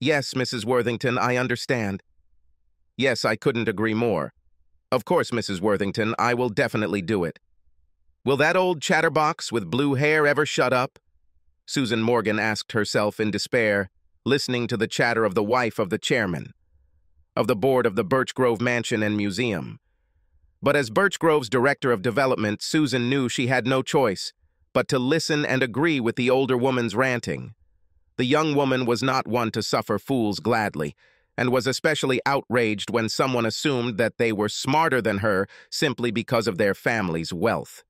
Yes, Mrs. Worthington, I understand. Yes, I couldn't agree more. Of course, Mrs. Worthington, I will definitely do it. Will that old chatterbox with blue hair ever shut up? Susan Morgan asked herself in despair, listening to the chatter of the wife of the chairman, of the board of the Birch Grove Mansion and Museum. But as Birch Grove's director of development, Susan knew she had no choice but to listen and agree with the older woman's ranting. The young woman was not one to suffer fools gladly, and was especially outraged when someone assumed that they were smarter than her simply because of their family's wealth.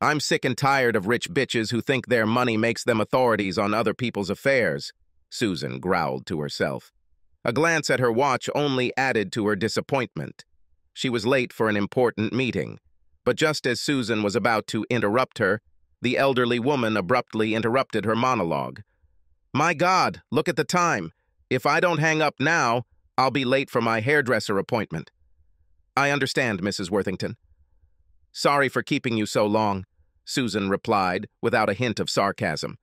I'm sick and tired of rich bitches who think their money makes them authorities on other people's affairs, Susan growled to herself. A glance at her watch only added to her disappointment. She was late for an important meeting, but just as Susan was about to interrupt her, the elderly woman abruptly interrupted her monologue. My God, look at the time. If I don't hang up now, I'll be late for my hairdresser appointment. I understand, Mrs. Worthington. Sorry for keeping you so long. Susan replied, without a hint of sarcasm.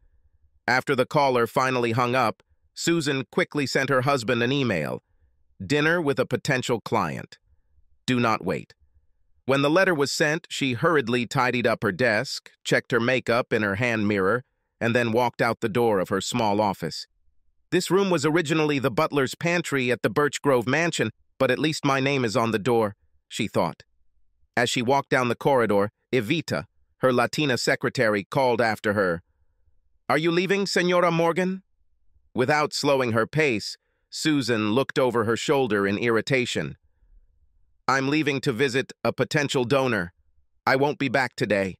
After the caller finally hung up, Susan quickly sent her husband an email. Dinner with a potential client. Do not wait. When the letter was sent, she hurriedly tidied up her desk, checked her makeup in her hand mirror, and then walked out the door of her small office. This room was originally the butler's pantry at the Birch Grove mansion, but at least my name is on the door, she thought. As she walked down the corridor, Evita, her Latina secretary called after her. Are you leaving, Senora Morgan? Without slowing her pace, Susan looked over her shoulder in irritation. I'm leaving to visit a potential donor. I won't be back today.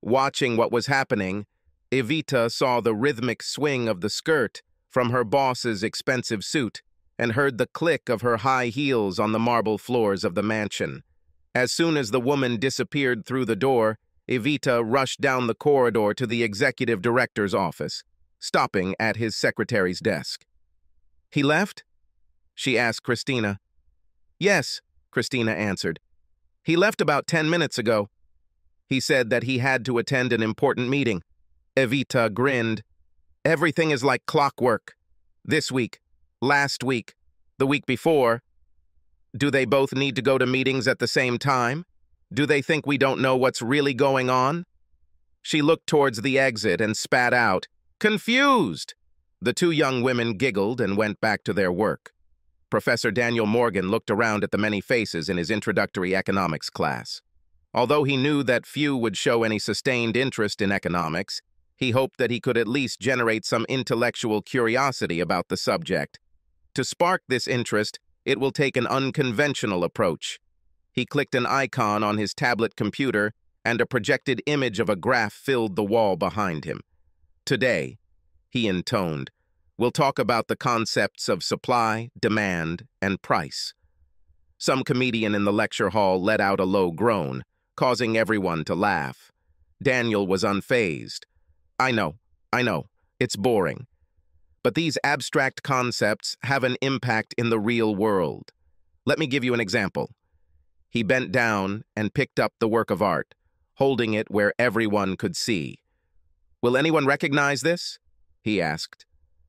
Watching what was happening, Evita saw the rhythmic swing of the skirt from her boss's expensive suit and heard the click of her high heels on the marble floors of the mansion. As soon as the woman disappeared through the door, Evita rushed down the corridor to the executive director's office, stopping at his secretary's desk. He left? She asked Christina. Yes, Christina answered. He left about ten minutes ago. He said that he had to attend an important meeting. Evita grinned. Everything is like clockwork. This week, last week, the week before. Do they both need to go to meetings at the same time? Do they think we don't know what's really going on? She looked towards the exit and spat out, Confused! The two young women giggled and went back to their work. Professor Daniel Morgan looked around at the many faces in his introductory economics class. Although he knew that few would show any sustained interest in economics, he hoped that he could at least generate some intellectual curiosity about the subject. To spark this interest, it will take an unconventional approach, he clicked an icon on his tablet computer, and a projected image of a graph filled the wall behind him. Today, he intoned, we'll talk about the concepts of supply, demand, and price. Some comedian in the lecture hall let out a low groan, causing everyone to laugh. Daniel was unfazed. I know, I know, it's boring. But these abstract concepts have an impact in the real world. Let me give you an example. He bent down and picked up the work of art, holding it where everyone could see. Will anyone recognize this? he asked.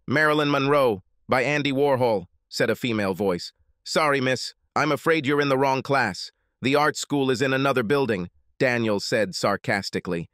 Marilyn Monroe, by Andy Warhol, said a female voice. Sorry, miss, I'm afraid you're in the wrong class. The art school is in another building, Daniel said sarcastically.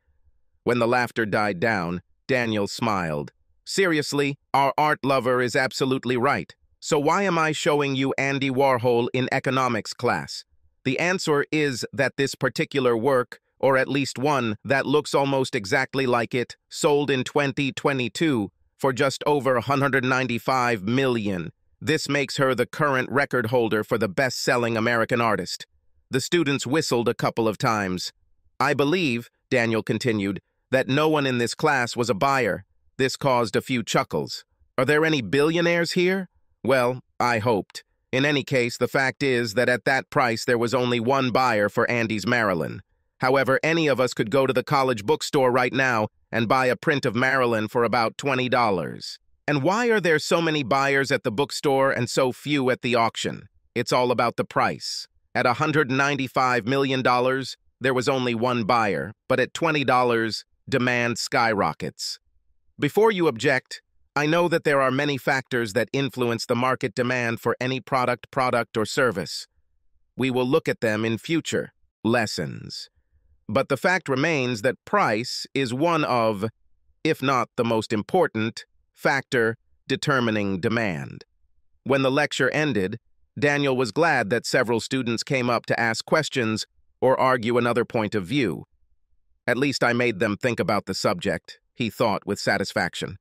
When the laughter died down, Daniel smiled. Seriously, our art lover is absolutely right. So why am I showing you Andy Warhol in economics class? The answer is that this particular work, or at least one that looks almost exactly like it, sold in 2022 for just over 195 million. This makes her the current record holder for the best-selling American artist. The students whistled a couple of times. I believe, Daniel continued, that no one in this class was a buyer. This caused a few chuckles. Are there any billionaires here? Well, I hoped. In any case, the fact is that at that price there was only one buyer for Andy's Marilyn. However, any of us could go to the college bookstore right now and buy a print of Marilyn for about $20. And why are there so many buyers at the bookstore and so few at the auction? It's all about the price. At $195 million, there was only one buyer, but at $20, demand skyrockets. Before you object, I know that there are many factors that influence the market demand for any product, product, or service. We will look at them in future lessons. But the fact remains that price is one of, if not the most important, factor determining demand. When the lecture ended, Daniel was glad that several students came up to ask questions or argue another point of view. At least I made them think about the subject, he thought with satisfaction.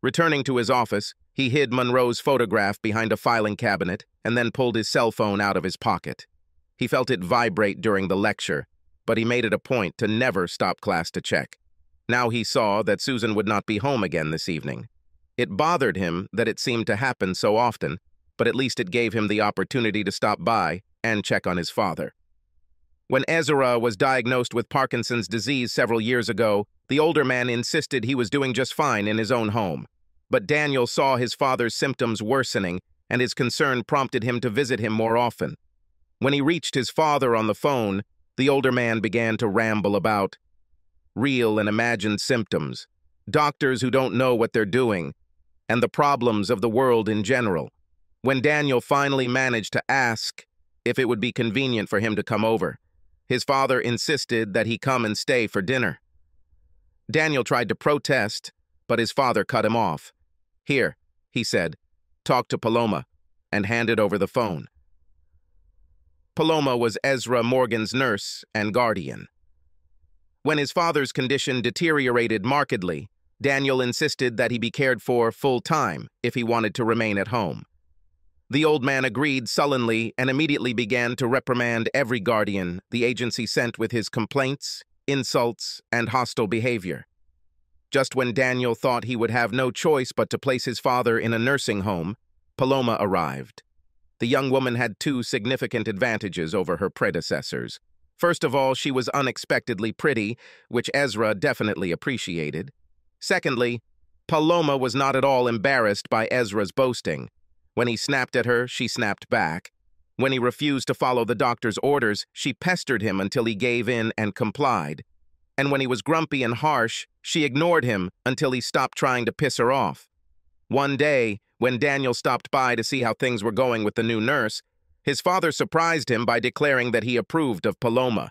Returning to his office, he hid Monroe's photograph behind a filing cabinet and then pulled his cell phone out of his pocket. He felt it vibrate during the lecture, but he made it a point to never stop class to check. Now he saw that Susan would not be home again this evening. It bothered him that it seemed to happen so often, but at least it gave him the opportunity to stop by and check on his father. When Ezra was diagnosed with Parkinson's disease several years ago, the older man insisted he was doing just fine in his own home. But Daniel saw his father's symptoms worsening, and his concern prompted him to visit him more often. When he reached his father on the phone, the older man began to ramble about real and imagined symptoms, doctors who don't know what they're doing, and the problems of the world in general. When Daniel finally managed to ask if it would be convenient for him to come over, his father insisted that he come and stay for dinner. Daniel tried to protest, but his father cut him off. Here, he said, talk to Paloma, and handed over the phone. Paloma was Ezra Morgan's nurse and guardian. When his father's condition deteriorated markedly, Daniel insisted that he be cared for full time if he wanted to remain at home. The old man agreed sullenly and immediately began to reprimand every guardian the agency sent with his complaints, insults, and hostile behavior. Just when Daniel thought he would have no choice but to place his father in a nursing home, Paloma arrived. The young woman had two significant advantages over her predecessors. First of all, she was unexpectedly pretty, which Ezra definitely appreciated. Secondly, Paloma was not at all embarrassed by Ezra's boasting. When he snapped at her, she snapped back. When he refused to follow the doctor's orders, she pestered him until he gave in and complied. And when he was grumpy and harsh, she ignored him until he stopped trying to piss her off. One day, when Daniel stopped by to see how things were going with the new nurse, his father surprised him by declaring that he approved of Paloma.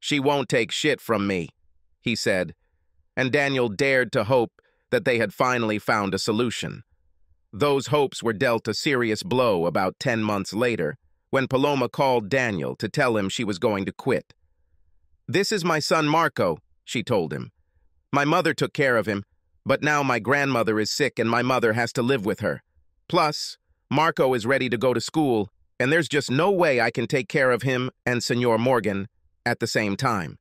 She won't take shit from me, he said, and Daniel dared to hope that they had finally found a solution. Those hopes were dealt a serious blow about 10 months later when Paloma called Daniel to tell him she was going to quit. This is my son Marco, she told him. My mother took care of him, but now my grandmother is sick and my mother has to live with her. Plus, Marco is ready to go to school, and there's just no way I can take care of him and Senor Morgan at the same time.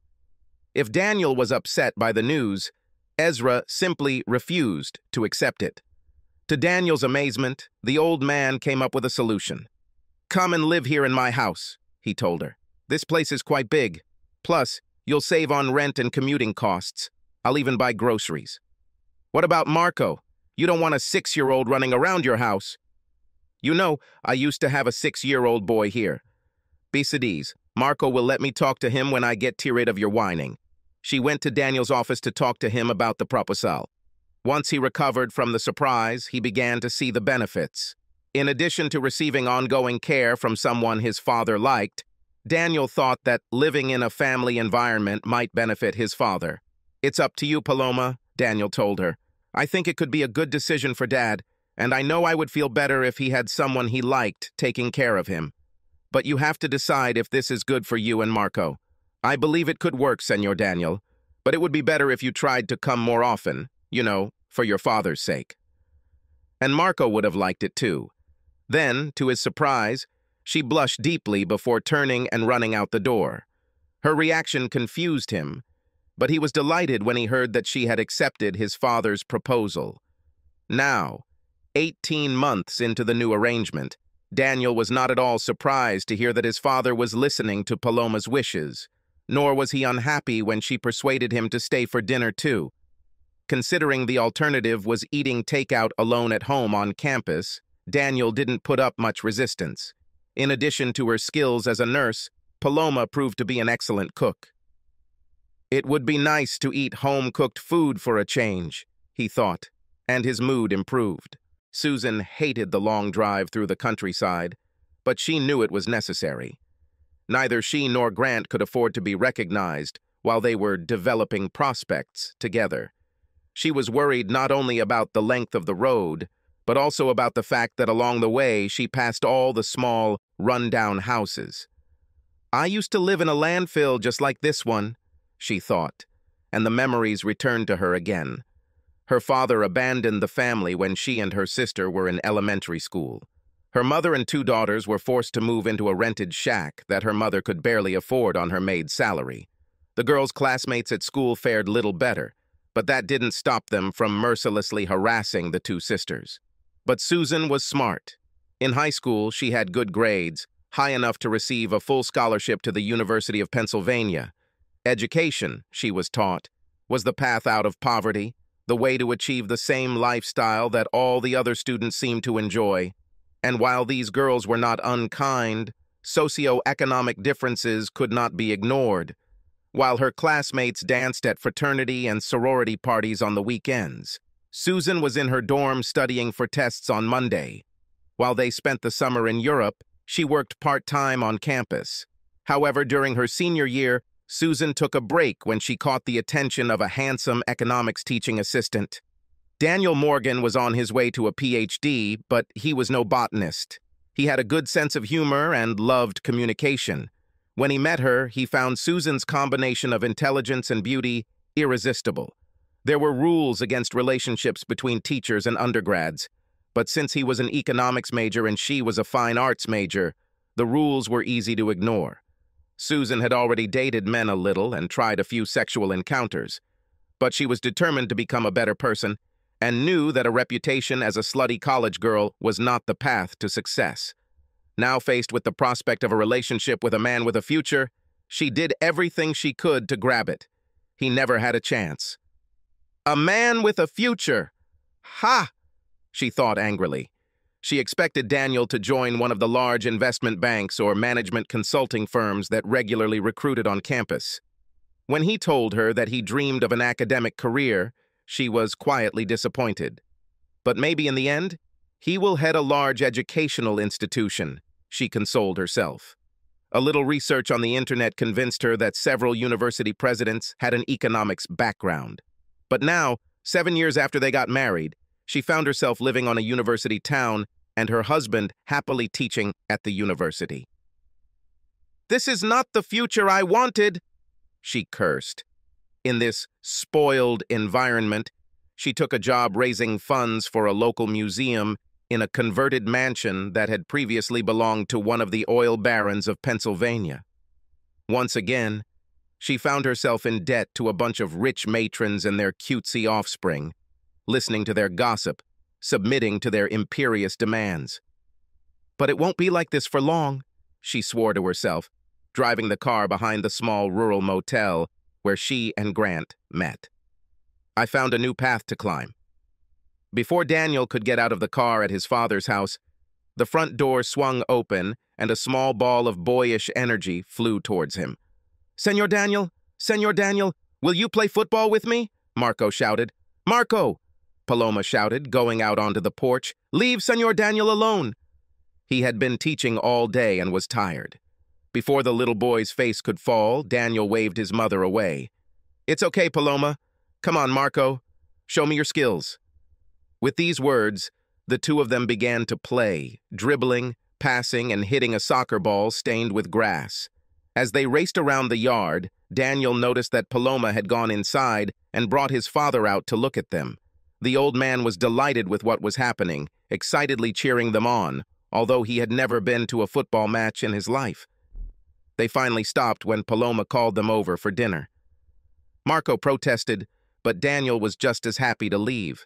If Daniel was upset by the news, Ezra simply refused to accept it. To Daniel's amazement, the old man came up with a solution. Come and live here in my house, he told her. This place is quite big. Plus, you'll save on rent and commuting costs. I'll even buy groceries. What about Marco? You don't want a six-year-old running around your house. You know, I used to have a six-year-old boy here. Besides, Marco will let me talk to him when I get tired of your whining. She went to Daniel's office to talk to him about the proposal. Once he recovered from the surprise, he began to see the benefits. In addition to receiving ongoing care from someone his father liked, Daniel thought that living in a family environment might benefit his father. It's up to you, Paloma, Daniel told her. I think it could be a good decision for Dad, and I know I would feel better if he had someone he liked taking care of him. But you have to decide if this is good for you and Marco. I believe it could work, Senor Daniel, but it would be better if you tried to come more often you know, for your father's sake. And Marco would have liked it too. Then, to his surprise, she blushed deeply before turning and running out the door. Her reaction confused him, but he was delighted when he heard that she had accepted his father's proposal. Now, 18 months into the new arrangement, Daniel was not at all surprised to hear that his father was listening to Paloma's wishes, nor was he unhappy when she persuaded him to stay for dinner too. Considering the alternative was eating takeout alone at home on campus, Daniel didn't put up much resistance. In addition to her skills as a nurse, Paloma proved to be an excellent cook. It would be nice to eat home-cooked food for a change, he thought. and his mood improved. Susan hated the long drive through the countryside, but she knew it was necessary. Neither she nor Grant could afford to be recognized while they were developing prospects together. She was worried not only about the length of the road, but also about the fact that along the way she passed all the small, run-down houses. I used to live in a landfill just like this one, she thought, and the memories returned to her again. Her father abandoned the family when she and her sister were in elementary school. Her mother and two daughters were forced to move into a rented shack that her mother could barely afford on her maid's salary. The girls' classmates at school fared little better, but that didn't stop them from mercilessly harassing the two sisters. But Susan was smart. In high school, she had good grades, high enough to receive a full scholarship to the University of Pennsylvania. Education, she was taught, was the path out of poverty, the way to achieve the same lifestyle that all the other students seemed to enjoy. And while these girls were not unkind, socio-economic differences could not be ignored while her classmates danced at fraternity and sorority parties on the weekends. Susan was in her dorm studying for tests on Monday. While they spent the summer in Europe, she worked part-time on campus. However, during her senior year, Susan took a break when she caught the attention of a handsome economics teaching assistant. Daniel Morgan was on his way to a PhD, but he was no botanist. He had a good sense of humor and loved communication. When he met her, he found Susan's combination of intelligence and beauty irresistible. There were rules against relationships between teachers and undergrads, but since he was an economics major and she was a fine arts major, the rules were easy to ignore. Susan had already dated men a little and tried a few sexual encounters, but she was determined to become a better person and knew that a reputation as a slutty college girl was not the path to success. Now faced with the prospect of a relationship with a man with a future, she did everything she could to grab it. He never had a chance. A man with a future! Ha! She thought angrily. She expected Daniel to join one of the large investment banks or management consulting firms that regularly recruited on campus. When he told her that he dreamed of an academic career, she was quietly disappointed. But maybe in the end, he will head a large educational institution, she consoled herself. A little research on the internet convinced her that several university presidents had an economics background. But now, seven years after they got married, she found herself living on a university town and her husband happily teaching at the university. This is not the future I wanted, she cursed. In this spoiled environment, she took a job raising funds for a local museum in a converted mansion that had previously belonged to one of the oil barons of Pennsylvania. Once again, she found herself in debt to a bunch of rich matrons and their cutesy offspring, listening to their gossip, submitting to their imperious demands. But it won't be like this for long, she swore to herself, driving the car behind the small rural motel where she and Grant met. I found a new path to climb. Before Daniel could get out of the car at his father's house, the front door swung open and a small ball of boyish energy flew towards him. Senor Daniel, Senor Daniel, will you play football with me? Marco shouted. Marco! Paloma shouted, going out onto the porch. Leave Senor Daniel alone! He had been teaching all day and was tired. Before the little boy's face could fall, Daniel waved his mother away. It's okay, Paloma. Come on, Marco. Show me your skills. With these words, the two of them began to play, dribbling, passing, and hitting a soccer ball stained with grass. As they raced around the yard, Daniel noticed that Paloma had gone inside and brought his father out to look at them. The old man was delighted with what was happening, excitedly cheering them on, although he had never been to a football match in his life. They finally stopped when Paloma called them over for dinner. Marco protested, but Daniel was just as happy to leave.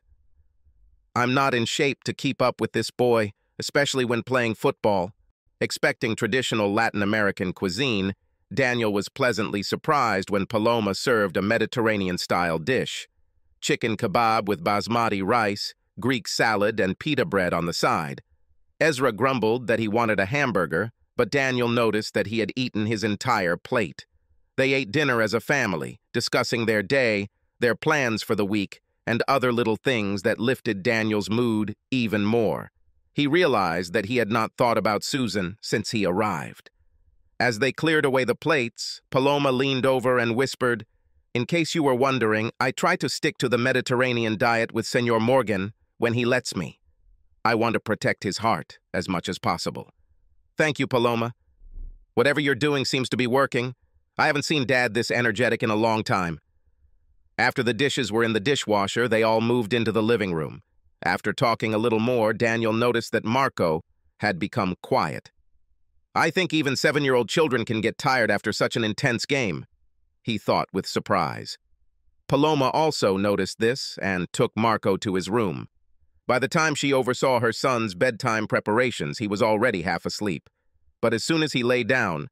I'm not in shape to keep up with this boy, especially when playing football. Expecting traditional Latin American cuisine, Daniel was pleasantly surprised when Paloma served a Mediterranean-style dish. Chicken kebab with basmati rice, Greek salad, and pita bread on the side. Ezra grumbled that he wanted a hamburger, but Daniel noticed that he had eaten his entire plate. They ate dinner as a family, discussing their day, their plans for the week, and other little things that lifted Daniel's mood even more. He realized that he had not thought about Susan since he arrived. As they cleared away the plates, Paloma leaned over and whispered, In case you were wondering, I try to stick to the Mediterranean diet with Senor Morgan when he lets me. I want to protect his heart as much as possible. Thank you, Paloma. Whatever you're doing seems to be working. I haven't seen Dad this energetic in a long time. After the dishes were in the dishwasher, they all moved into the living room. After talking a little more, Daniel noticed that Marco had become quiet. I think even seven-year-old children can get tired after such an intense game, he thought with surprise. Paloma also noticed this and took Marco to his room. By the time she oversaw her son's bedtime preparations, he was already half asleep. But as soon as he lay down,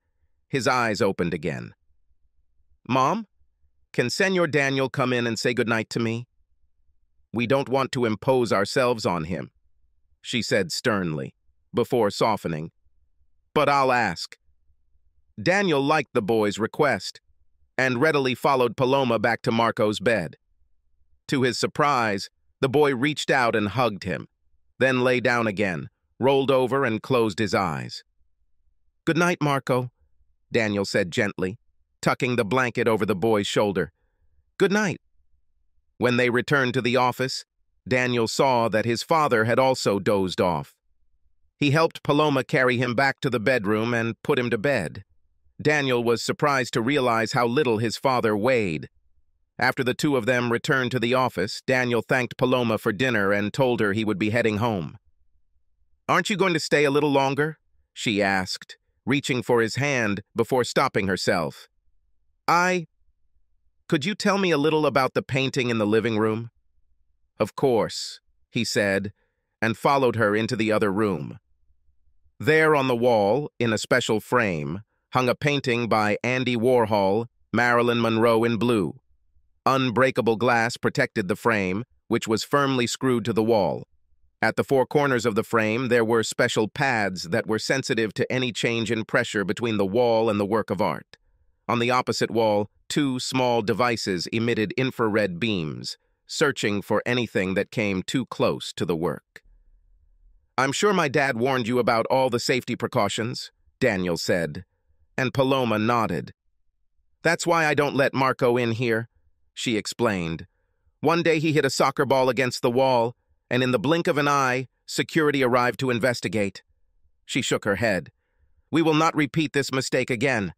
his eyes opened again. Mom, can Senor Daniel come in and say goodnight to me? We don't want to impose ourselves on him, she said sternly, before softening but I'll ask. Daniel liked the boy's request and readily followed Paloma back to Marco's bed. To his surprise, the boy reached out and hugged him, then lay down again, rolled over and closed his eyes. Good night, Marco, Daniel said gently, tucking the blanket over the boy's shoulder. Good night. When they returned to the office, Daniel saw that his father had also dozed off. He helped Paloma carry him back to the bedroom and put him to bed. Daniel was surprised to realize how little his father weighed. After the two of them returned to the office, Daniel thanked Paloma for dinner and told her he would be heading home. Aren't you going to stay a little longer? she asked, reaching for his hand before stopping herself. I... Could you tell me a little about the painting in the living room? Of course, he said, and followed her into the other room. There on the wall, in a special frame, hung a painting by Andy Warhol, Marilyn Monroe in blue. Unbreakable glass protected the frame, which was firmly screwed to the wall. At the four corners of the frame, there were special pads that were sensitive to any change in pressure between the wall and the work of art. On the opposite wall, two small devices emitted infrared beams, searching for anything that came too close to the work. I'm sure my dad warned you about all the safety precautions, Daniel said, and Paloma nodded. That's why I don't let Marco in here, she explained. One day he hit a soccer ball against the wall, and in the blink of an eye, security arrived to investigate. She shook her head. We will not repeat this mistake again.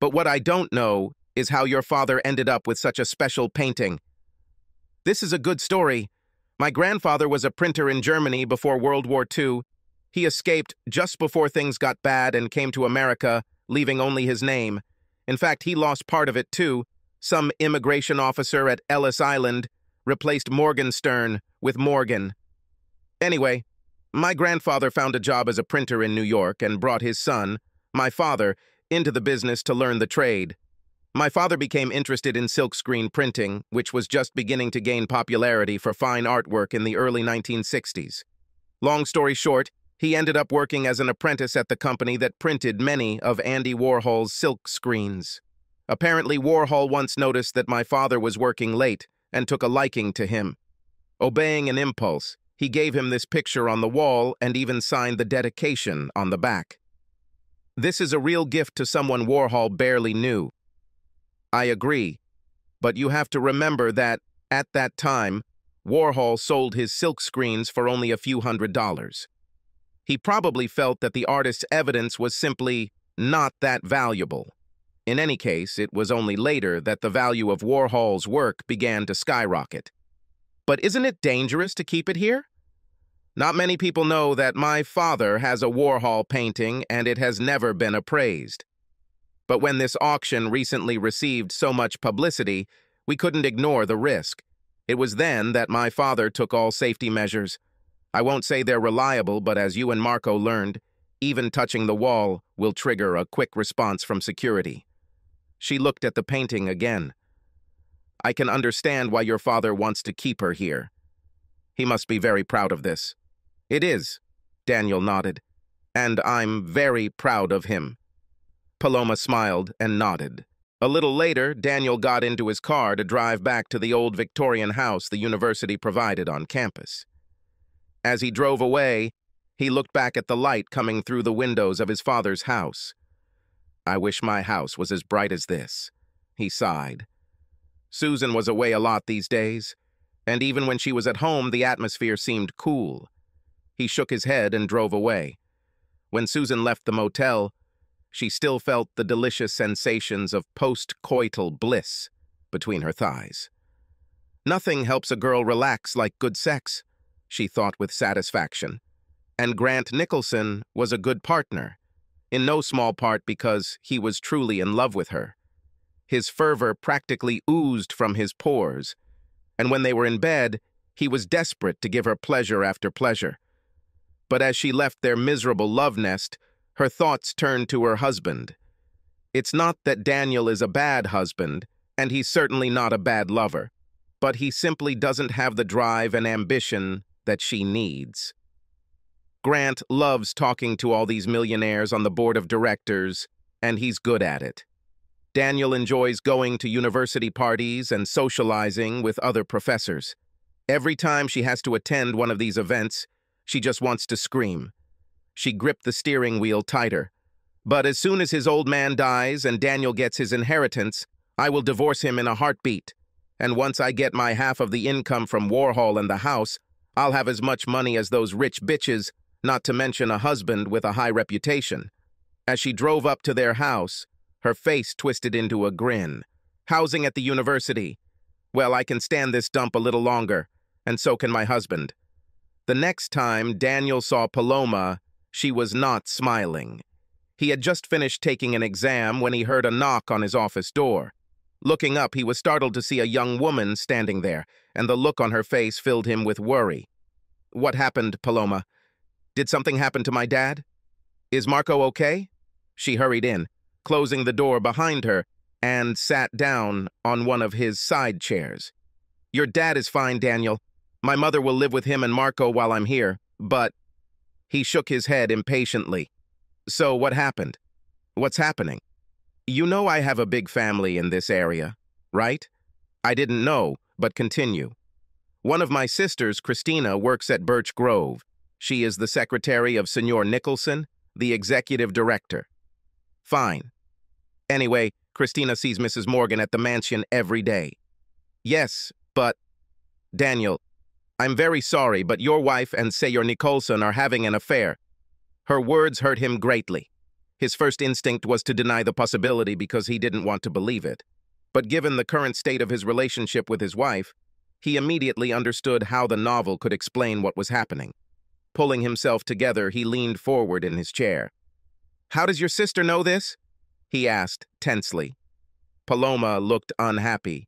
But what I don't know is how your father ended up with such a special painting. This is a good story, my grandfather was a printer in Germany before World War II. He escaped just before things got bad and came to America, leaving only his name. In fact, he lost part of it too. Some immigration officer at Ellis Island replaced Morgenstern with Morgan. Anyway, my grandfather found a job as a printer in New York and brought his son, my father, into the business to learn the trade. My father became interested in silkscreen printing, which was just beginning to gain popularity for fine artwork in the early 1960s. Long story short, he ended up working as an apprentice at the company that printed many of Andy Warhol's silk screens. Apparently, Warhol once noticed that my father was working late and took a liking to him. Obeying an impulse, he gave him this picture on the wall and even signed the dedication on the back. This is a real gift to someone Warhol barely knew, I agree. But you have to remember that, at that time, Warhol sold his silk screens for only a few hundred dollars. He probably felt that the artist's evidence was simply not that valuable. In any case, it was only later that the value of Warhol's work began to skyrocket. But isn't it dangerous to keep it here? Not many people know that my father has a Warhol painting and it has never been appraised. But when this auction recently received so much publicity, we couldn't ignore the risk. It was then that my father took all safety measures. I won't say they're reliable, but as you and Marco learned, even touching the wall will trigger a quick response from security. She looked at the painting again. I can understand why your father wants to keep her here. He must be very proud of this. It is, Daniel nodded. And I'm very proud of him. Paloma smiled and nodded. A little later, Daniel got into his car to drive back to the old Victorian house the university provided on campus. As he drove away, he looked back at the light coming through the windows of his father's house. I wish my house was as bright as this, he sighed. Susan was away a lot these days, and even when she was at home, the atmosphere seemed cool. He shook his head and drove away. When Susan left the motel, she still felt the delicious sensations of post-coital bliss between her thighs. Nothing helps a girl relax like good sex, she thought with satisfaction. And Grant Nicholson was a good partner, in no small part because he was truly in love with her. His fervor practically oozed from his pores, and when they were in bed, he was desperate to give her pleasure after pleasure. But as she left their miserable love nest, her thoughts turned to her husband. It's not that Daniel is a bad husband, and he's certainly not a bad lover, but he simply doesn't have the drive and ambition that she needs. Grant loves talking to all these millionaires on the board of directors, and he's good at it. Daniel enjoys going to university parties and socializing with other professors. Every time she has to attend one of these events, she just wants to scream. She gripped the steering wheel tighter. But as soon as his old man dies and Daniel gets his inheritance, I will divorce him in a heartbeat. And once I get my half of the income from Warhol and the house, I'll have as much money as those rich bitches, not to mention a husband with a high reputation. As she drove up to their house, her face twisted into a grin. Housing at the university. Well, I can stand this dump a little longer, and so can my husband. The next time Daniel saw Paloma, she was not smiling. He had just finished taking an exam when he heard a knock on his office door. Looking up, he was startled to see a young woman standing there, and the look on her face filled him with worry. What happened, Paloma? Did something happen to my dad? Is Marco okay? She hurried in closing the door behind her, and sat down on one of his side chairs. Your dad is fine, Daniel. My mother will live with him and Marco while I'm here, but... He shook his head impatiently. So what happened? What's happening? You know I have a big family in this area, right? I didn't know, but continue. One of my sisters, Christina, works at Birch Grove. She is the secretary of Senor Nicholson, the executive director. Fine. Anyway, Christina sees Mrs. Morgan at the mansion every day. Yes, but... Daniel, I'm very sorry, but your wife and Senor Nicholson are having an affair. Her words hurt him greatly. His first instinct was to deny the possibility because he didn't want to believe it. But given the current state of his relationship with his wife, he immediately understood how the novel could explain what was happening. Pulling himself together, he leaned forward in his chair. How does your sister know this? he asked tensely. Paloma looked unhappy.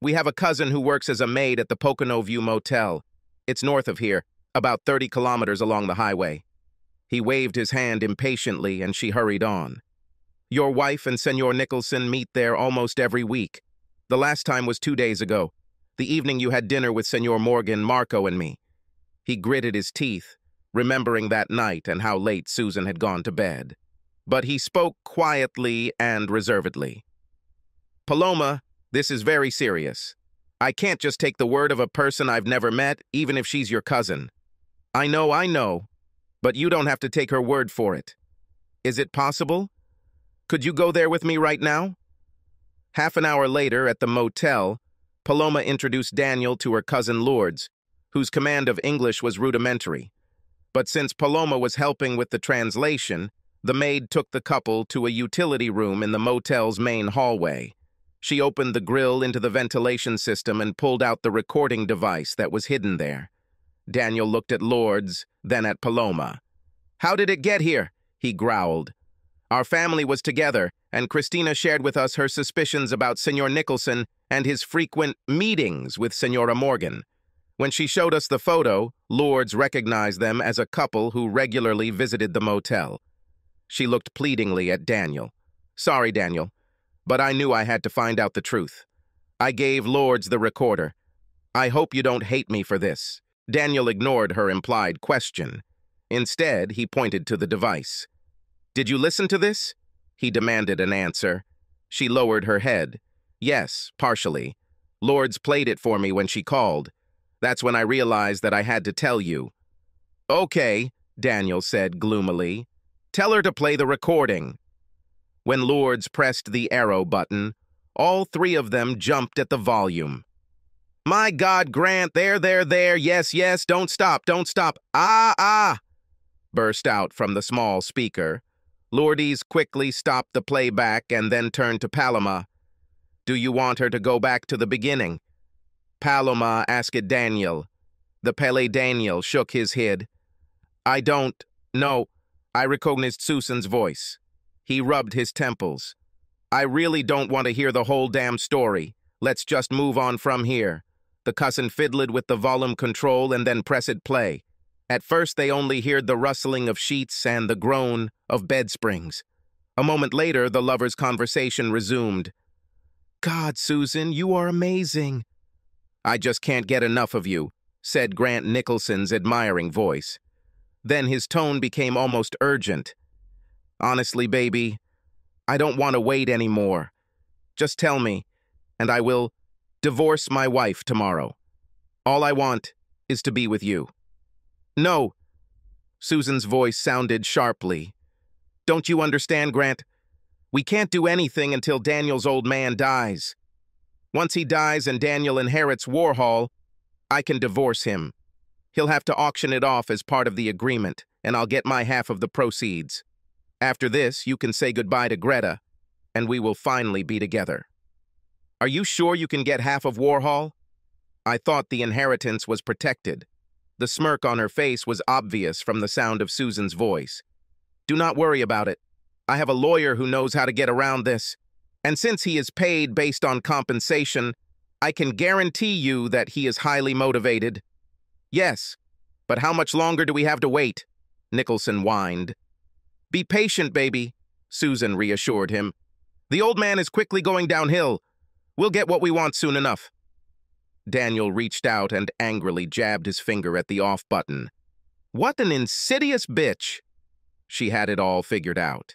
We have a cousin who works as a maid at the Pocono View Motel. It's north of here, about 30 kilometers along the highway. He waved his hand impatiently and she hurried on. Your wife and Senor Nicholson meet there almost every week. The last time was two days ago, the evening you had dinner with Senor Morgan, Marco, and me. He gritted his teeth, remembering that night and how late Susan had gone to bed but he spoke quietly and reservedly. Paloma, this is very serious. I can't just take the word of a person I've never met, even if she's your cousin. I know, I know, but you don't have to take her word for it. Is it possible? Could you go there with me right now? Half an hour later, at the motel, Paloma introduced Daniel to her cousin Lourdes, whose command of English was rudimentary. But since Paloma was helping with the translation, the maid took the couple to a utility room in the motel's main hallway. She opened the grill into the ventilation system and pulled out the recording device that was hidden there. Daniel looked at Lourdes, then at Paloma. How did it get here? he growled. Our family was together, and Christina shared with us her suspicions about Senor Nicholson and his frequent meetings with Senora Morgan. When she showed us the photo, Lourdes recognized them as a couple who regularly visited the motel. She looked pleadingly at Daniel. Sorry, Daniel, but I knew I had to find out the truth. I gave Lourdes the recorder. I hope you don't hate me for this. Daniel ignored her implied question. Instead, he pointed to the device. Did you listen to this? He demanded an answer. She lowered her head. Yes, partially. Lourdes played it for me when she called. That's when I realized that I had to tell you. Okay, Daniel said gloomily. Tell her to play the recording. When Lourdes pressed the arrow button, all three of them jumped at the volume. My God, Grant, there, there, there, yes, yes, don't stop, don't stop, ah, ah, burst out from the small speaker. Lourdes quickly stopped the playback and then turned to Paloma. Do you want her to go back to the beginning? Paloma asked Daniel. The Pele Daniel shook his head. I don't, no, I recognized Susan's voice. He rubbed his temples. I really don't want to hear the whole damn story. Let's just move on from here. The cousin fiddled with the volume control and then pressed play. At first they only heard the rustling of sheets and the groan of bed springs. A moment later, the lovers' conversation resumed. God, Susan, you are amazing. I just can't get enough of you, said Grant Nicholson's admiring voice. Then his tone became almost urgent. Honestly, baby, I don't want to wait anymore. Just tell me, and I will divorce my wife tomorrow. All I want is to be with you. No. Susan's voice sounded sharply. Don't you understand, Grant? We can't do anything until Daniel's old man dies. Once he dies and Daniel inherits Warhol, I can divorce him. He'll have to auction it off as part of the agreement, and I'll get my half of the proceeds. After this, you can say goodbye to Greta, and we will finally be together. Are you sure you can get half of Warhol? I thought the inheritance was protected. The smirk on her face was obvious from the sound of Susan's voice. Do not worry about it. I have a lawyer who knows how to get around this. And since he is paid based on compensation, I can guarantee you that he is highly motivated. Yes, but how much longer do we have to wait? Nicholson whined. Be patient, baby, Susan reassured him. The old man is quickly going downhill. We'll get what we want soon enough. Daniel reached out and angrily jabbed his finger at the off button. What an insidious bitch! She had it all figured out.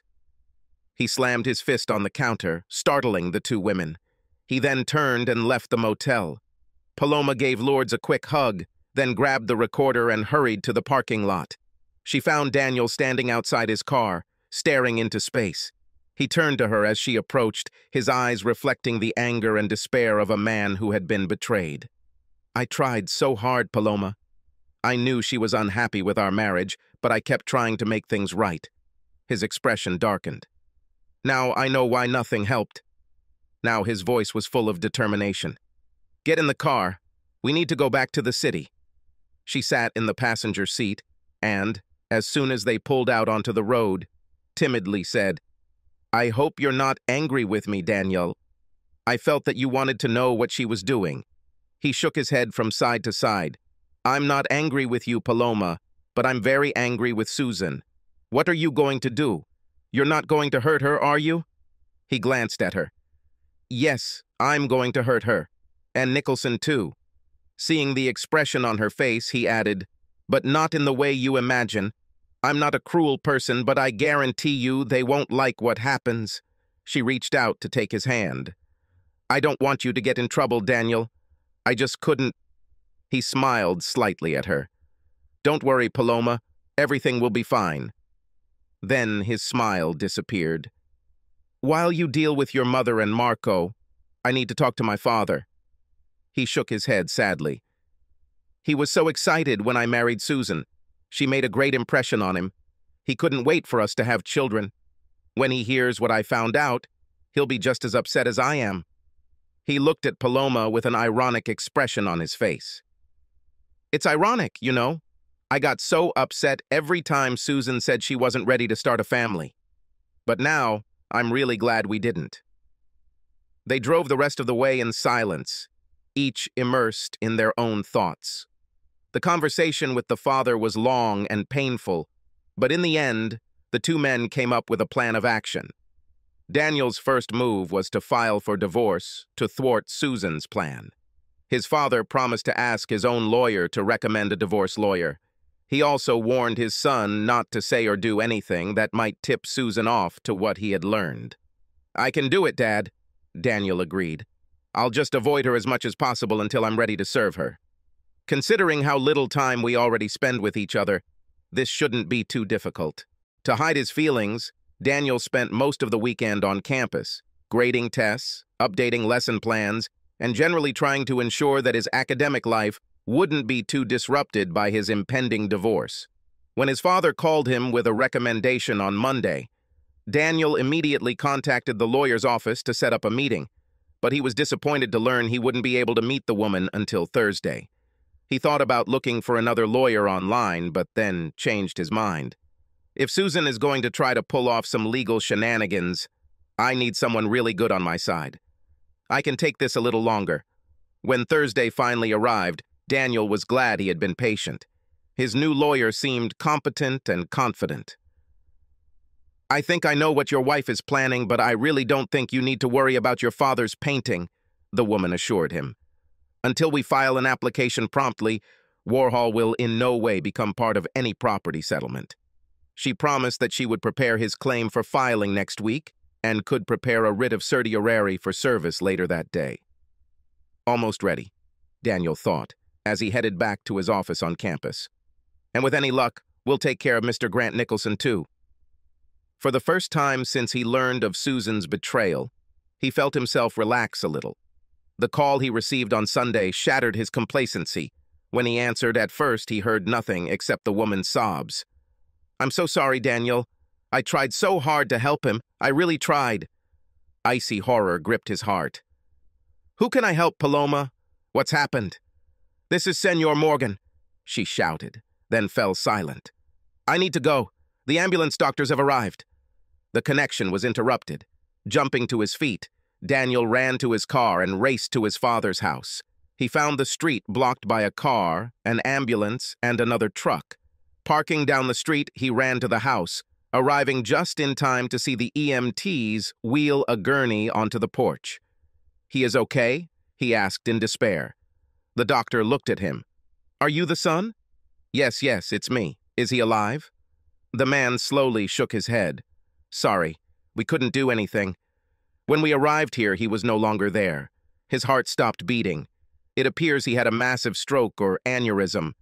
He slammed his fist on the counter, startling the two women. He then turned and left the motel. Paloma gave Lourdes a quick hug, then grabbed the recorder and hurried to the parking lot. She found Daniel standing outside his car, staring into space. He turned to her as she approached, his eyes reflecting the anger and despair of a man who had been betrayed. I tried so hard, Paloma. I knew she was unhappy with our marriage, but I kept trying to make things right. His expression darkened. Now I know why nothing helped. Now his voice was full of determination. Get in the car. We need to go back to the city. She sat in the passenger seat and, as soon as they pulled out onto the road, timidly said, I hope you're not angry with me, Daniel. I felt that you wanted to know what she was doing. He shook his head from side to side. I'm not angry with you, Paloma, but I'm very angry with Susan. What are you going to do? You're not going to hurt her, are you? He glanced at her. Yes, I'm going to hurt her. And Nicholson, too. Seeing the expression on her face, he added, But not in the way you imagine. I'm not a cruel person, but I guarantee you they won't like what happens. She reached out to take his hand. I don't want you to get in trouble, Daniel. I just couldn't. He smiled slightly at her. Don't worry, Paloma. Everything will be fine. Then his smile disappeared. While you deal with your mother and Marco, I need to talk to my father. He shook his head sadly. He was so excited when I married Susan. She made a great impression on him. He couldn't wait for us to have children. When he hears what I found out, he'll be just as upset as I am. He looked at Paloma with an ironic expression on his face. It's ironic, you know, I got so upset every time Susan said she wasn't ready to start a family. But now, I'm really glad we didn't. They drove the rest of the way in silence, each immersed in their own thoughts. The conversation with the father was long and painful, but in the end, the two men came up with a plan of action. Daniel's first move was to file for divorce to thwart Susan's plan. His father promised to ask his own lawyer to recommend a divorce lawyer, he also warned his son not to say or do anything that might tip Susan off to what he had learned. I can do it, Dad, Daniel agreed. I'll just avoid her as much as possible until I'm ready to serve her. Considering how little time we already spend with each other, this shouldn't be too difficult. To hide his feelings, Daniel spent most of the weekend on campus, grading tests, updating lesson plans, and generally trying to ensure that his academic life wouldn't be too disrupted by his impending divorce. When his father called him with a recommendation on Monday, Daniel immediately contacted the lawyer's office to set up a meeting, but he was disappointed to learn he wouldn't be able to meet the woman until Thursday. He thought about looking for another lawyer online, but then changed his mind. If Susan is going to try to pull off some legal shenanigans, I need someone really good on my side. I can take this a little longer. When Thursday finally arrived, Daniel was glad he had been patient. His new lawyer seemed competent and confident. I think I know what your wife is planning, but I really don't think you need to worry about your father's painting, the woman assured him. Until we file an application promptly, Warhol will in no way become part of any property settlement. She promised that she would prepare his claim for filing next week and could prepare a writ of certiorari for service later that day. Almost ready, Daniel thought, as he headed back to his office on campus. And with any luck, we'll take care of Mr. Grant Nicholson, too. For the first time since he learned of Susan's betrayal, he felt himself relax a little. The call he received on Sunday shattered his complacency. When he answered, at first he heard nothing except the woman's sobs. I'm so sorry, Daniel. I tried so hard to help him. I really tried. Icy horror gripped his heart. Who can I help, Paloma? What's happened? This is Senor Morgan, she shouted, then fell silent. I need to go. The ambulance doctors have arrived. The connection was interrupted. Jumping to his feet, Daniel ran to his car and raced to his father's house. He found the street blocked by a car, an ambulance, and another truck. Parking down the street, he ran to the house, arriving just in time to see the EMTs wheel a gurney onto the porch. He is okay? he asked in despair. The doctor looked at him. Are you the son? Yes, yes, it's me. Is he alive? The man slowly shook his head. Sorry, we couldn't do anything. When we arrived here, he was no longer there. His heart stopped beating. It appears he had a massive stroke or aneurysm.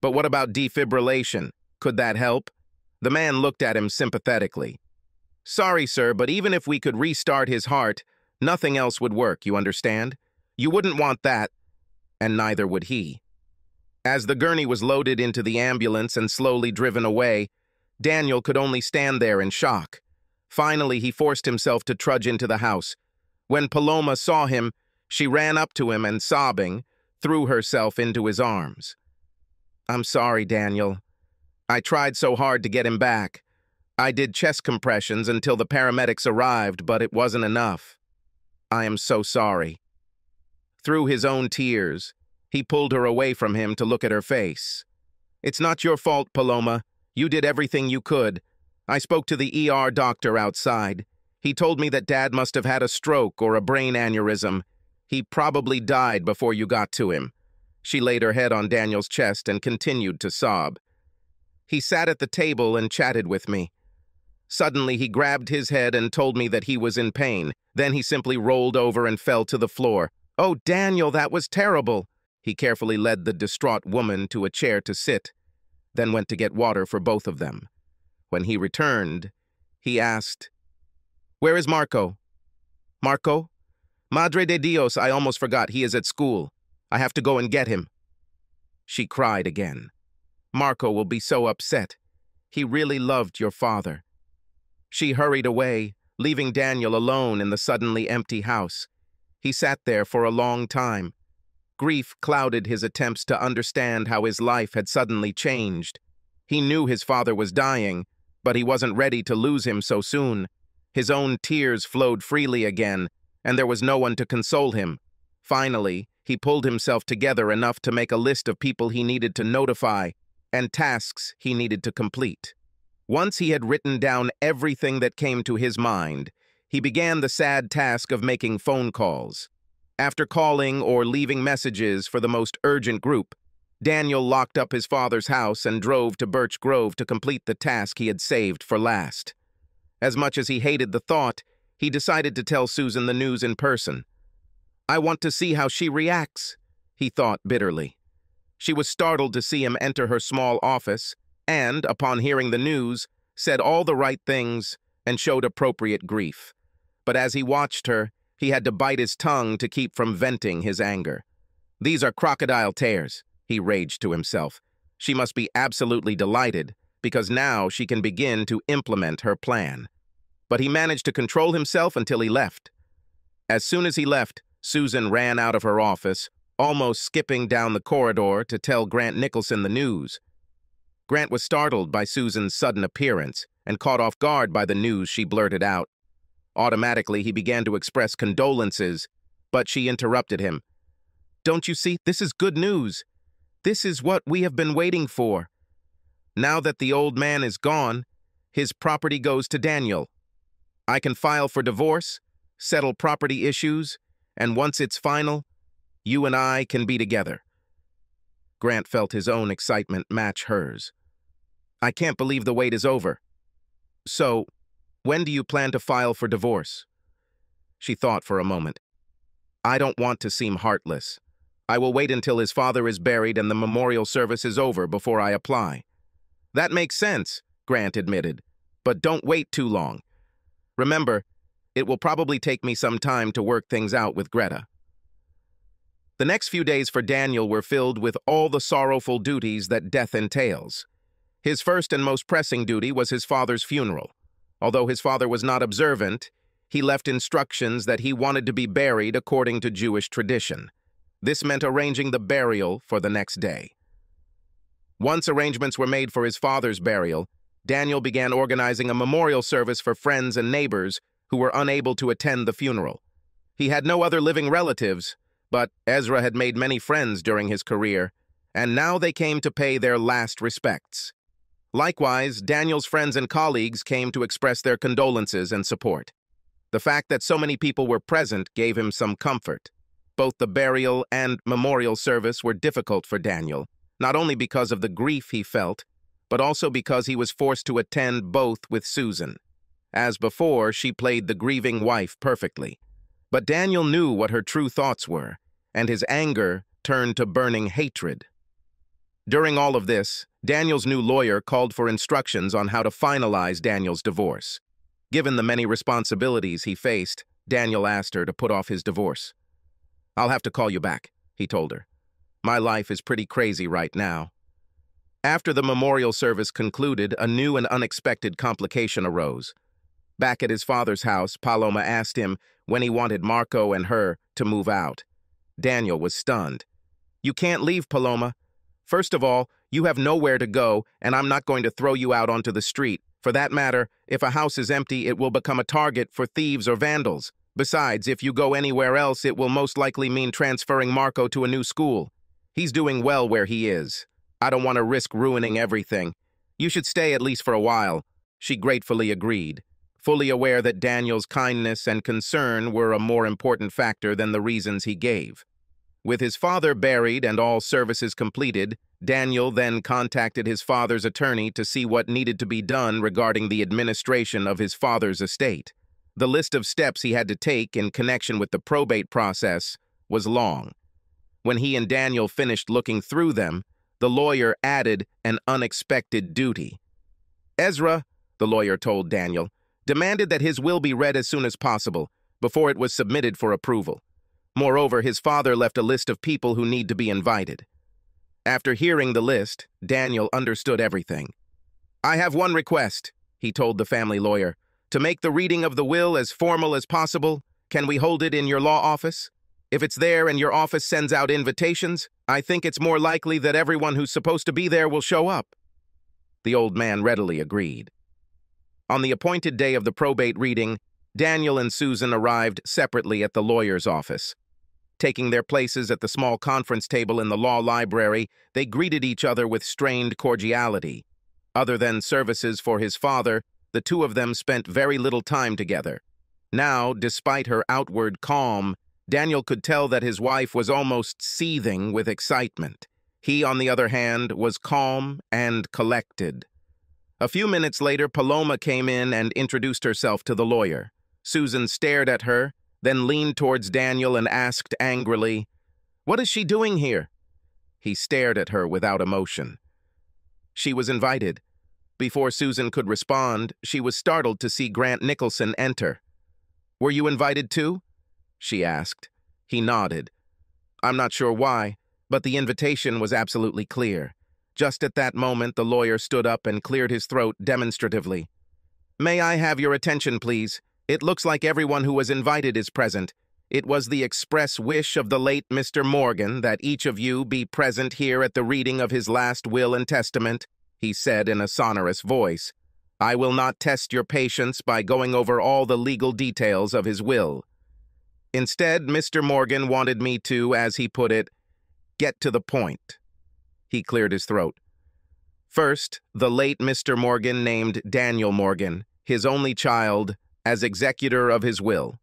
But what about defibrillation? Could that help? The man looked at him sympathetically. Sorry, sir, but even if we could restart his heart, nothing else would work, you understand? You wouldn't want that, and neither would he. As the gurney was loaded into the ambulance and slowly driven away, Daniel could only stand there in shock. Finally, he forced himself to trudge into the house. When Paloma saw him, she ran up to him and, sobbing, threw herself into his arms. I'm sorry, Daniel. I tried so hard to get him back. I did chest compressions until the paramedics arrived, but it wasn't enough. I am so sorry. Through his own tears, he pulled her away from him to look at her face. It's not your fault, Paloma. You did everything you could. I spoke to the ER doctor outside. He told me that Dad must have had a stroke or a brain aneurysm. He probably died before you got to him. She laid her head on Daniel's chest and continued to sob. He sat at the table and chatted with me. Suddenly, he grabbed his head and told me that he was in pain. Then he simply rolled over and fell to the floor. Oh, Daniel, that was terrible. He carefully led the distraught woman to a chair to sit, then went to get water for both of them. When he returned, he asked, Where is Marco? Marco? Madre de Dios, I almost forgot. He is at school. I have to go and get him. She cried again. Marco will be so upset. He really loved your father. She hurried away, leaving Daniel alone in the suddenly empty house. He sat there for a long time. Grief clouded his attempts to understand how his life had suddenly changed. He knew his father was dying, but he wasn't ready to lose him so soon. His own tears flowed freely again, and there was no one to console him. Finally, he pulled himself together enough to make a list of people he needed to notify and tasks he needed to complete. Once he had written down everything that came to his mind, he began the sad task of making phone calls. After calling or leaving messages for the most urgent group, Daniel locked up his father's house and drove to Birch Grove to complete the task he had saved for last. As much as he hated the thought, he decided to tell Susan the news in person. I want to see how she reacts, he thought bitterly. She was startled to see him enter her small office and, upon hearing the news, said all the right things and showed appropriate grief. But as he watched her, he had to bite his tongue to keep from venting his anger. These are crocodile tears, he raged to himself. She must be absolutely delighted, because now she can begin to implement her plan. But he managed to control himself until he left. As soon as he left, Susan ran out of her office, almost skipping down the corridor to tell Grant Nicholson the news. Grant was startled by Susan's sudden appearance and caught off guard by the news she blurted out. Automatically, he began to express condolences, but she interrupted him. Don't you see, this is good news. This is what we have been waiting for. Now that the old man is gone, his property goes to Daniel. I can file for divorce, settle property issues, and once it's final, you and I can be together. Grant felt his own excitement match hers. I can't believe the wait is over. So, when do you plan to file for divorce? She thought for a moment. I don't want to seem heartless. I will wait until his father is buried and the memorial service is over before I apply. That makes sense, Grant admitted, but don't wait too long. Remember, it will probably take me some time to work things out with Greta. The next few days for Daniel were filled with all the sorrowful duties that death entails. His first and most pressing duty was his father's funeral. Although his father was not observant, he left instructions that he wanted to be buried according to Jewish tradition. This meant arranging the burial for the next day. Once arrangements were made for his father's burial, Daniel began organizing a memorial service for friends and neighbors who were unable to attend the funeral. He had no other living relatives, but Ezra had made many friends during his career, and now they came to pay their last respects. Likewise, Daniel's friends and colleagues came to express their condolences and support. The fact that so many people were present gave him some comfort. Both the burial and memorial service were difficult for Daniel, not only because of the grief he felt, but also because he was forced to attend both with Susan. As before, she played the grieving wife perfectly. But Daniel knew what her true thoughts were, and his anger turned to burning hatred. During all of this, Daniel's new lawyer called for instructions on how to finalize Daniel's divorce. Given the many responsibilities he faced, Daniel asked her to put off his divorce. I'll have to call you back, he told her. My life is pretty crazy right now. After the memorial service concluded, a new and unexpected complication arose. Back at his father's house, Paloma asked him when he wanted Marco and her to move out. Daniel was stunned. You can't leave, Paloma. First of all, you have nowhere to go, and I'm not going to throw you out onto the street. For that matter, if a house is empty, it will become a target for thieves or vandals. Besides, if you go anywhere else, it will most likely mean transferring Marco to a new school. He's doing well where he is. I don't want to risk ruining everything. You should stay at least for a while. She gratefully agreed, fully aware that Daniel's kindness and concern were a more important factor than the reasons he gave. With his father buried and all services completed, Daniel then contacted his father's attorney to see what needed to be done regarding the administration of his father's estate. The list of steps he had to take in connection with the probate process was long. When he and Daniel finished looking through them, the lawyer added an unexpected duty. Ezra, the lawyer told Daniel, demanded that his will be read as soon as possible, before it was submitted for approval. Moreover, his father left a list of people who need to be invited. After hearing the list, Daniel understood everything. I have one request, he told the family lawyer. To make the reading of the will as formal as possible, can we hold it in your law office? If it's there and your office sends out invitations, I think it's more likely that everyone who's supposed to be there will show up. The old man readily agreed. On the appointed day of the probate reading, Daniel and Susan arrived separately at the lawyer's office. Taking their places at the small conference table in the law library, they greeted each other with strained cordiality. Other than services for his father, the two of them spent very little time together. Now, despite her outward calm, Daniel could tell that his wife was almost seething with excitement. He, on the other hand, was calm and collected. A few minutes later, Paloma came in and introduced herself to the lawyer. Susan stared at her, then leaned towards Daniel and asked angrily, What is she doing here? He stared at her without emotion. She was invited. Before Susan could respond, she was startled to see Grant Nicholson enter. Were you invited too? She asked. He nodded. I'm not sure why, but the invitation was absolutely clear. Just at that moment, the lawyer stood up and cleared his throat demonstratively. May I have your attention, please? It looks like everyone who was invited is present. It was the express wish of the late Mr. Morgan that each of you be present here at the reading of his last will and testament, he said in a sonorous voice. I will not test your patience by going over all the legal details of his will. Instead, Mr. Morgan wanted me to, as he put it, get to the point. He cleared his throat. First, the late Mr. Morgan named Daniel Morgan, his only child, as executor of his will.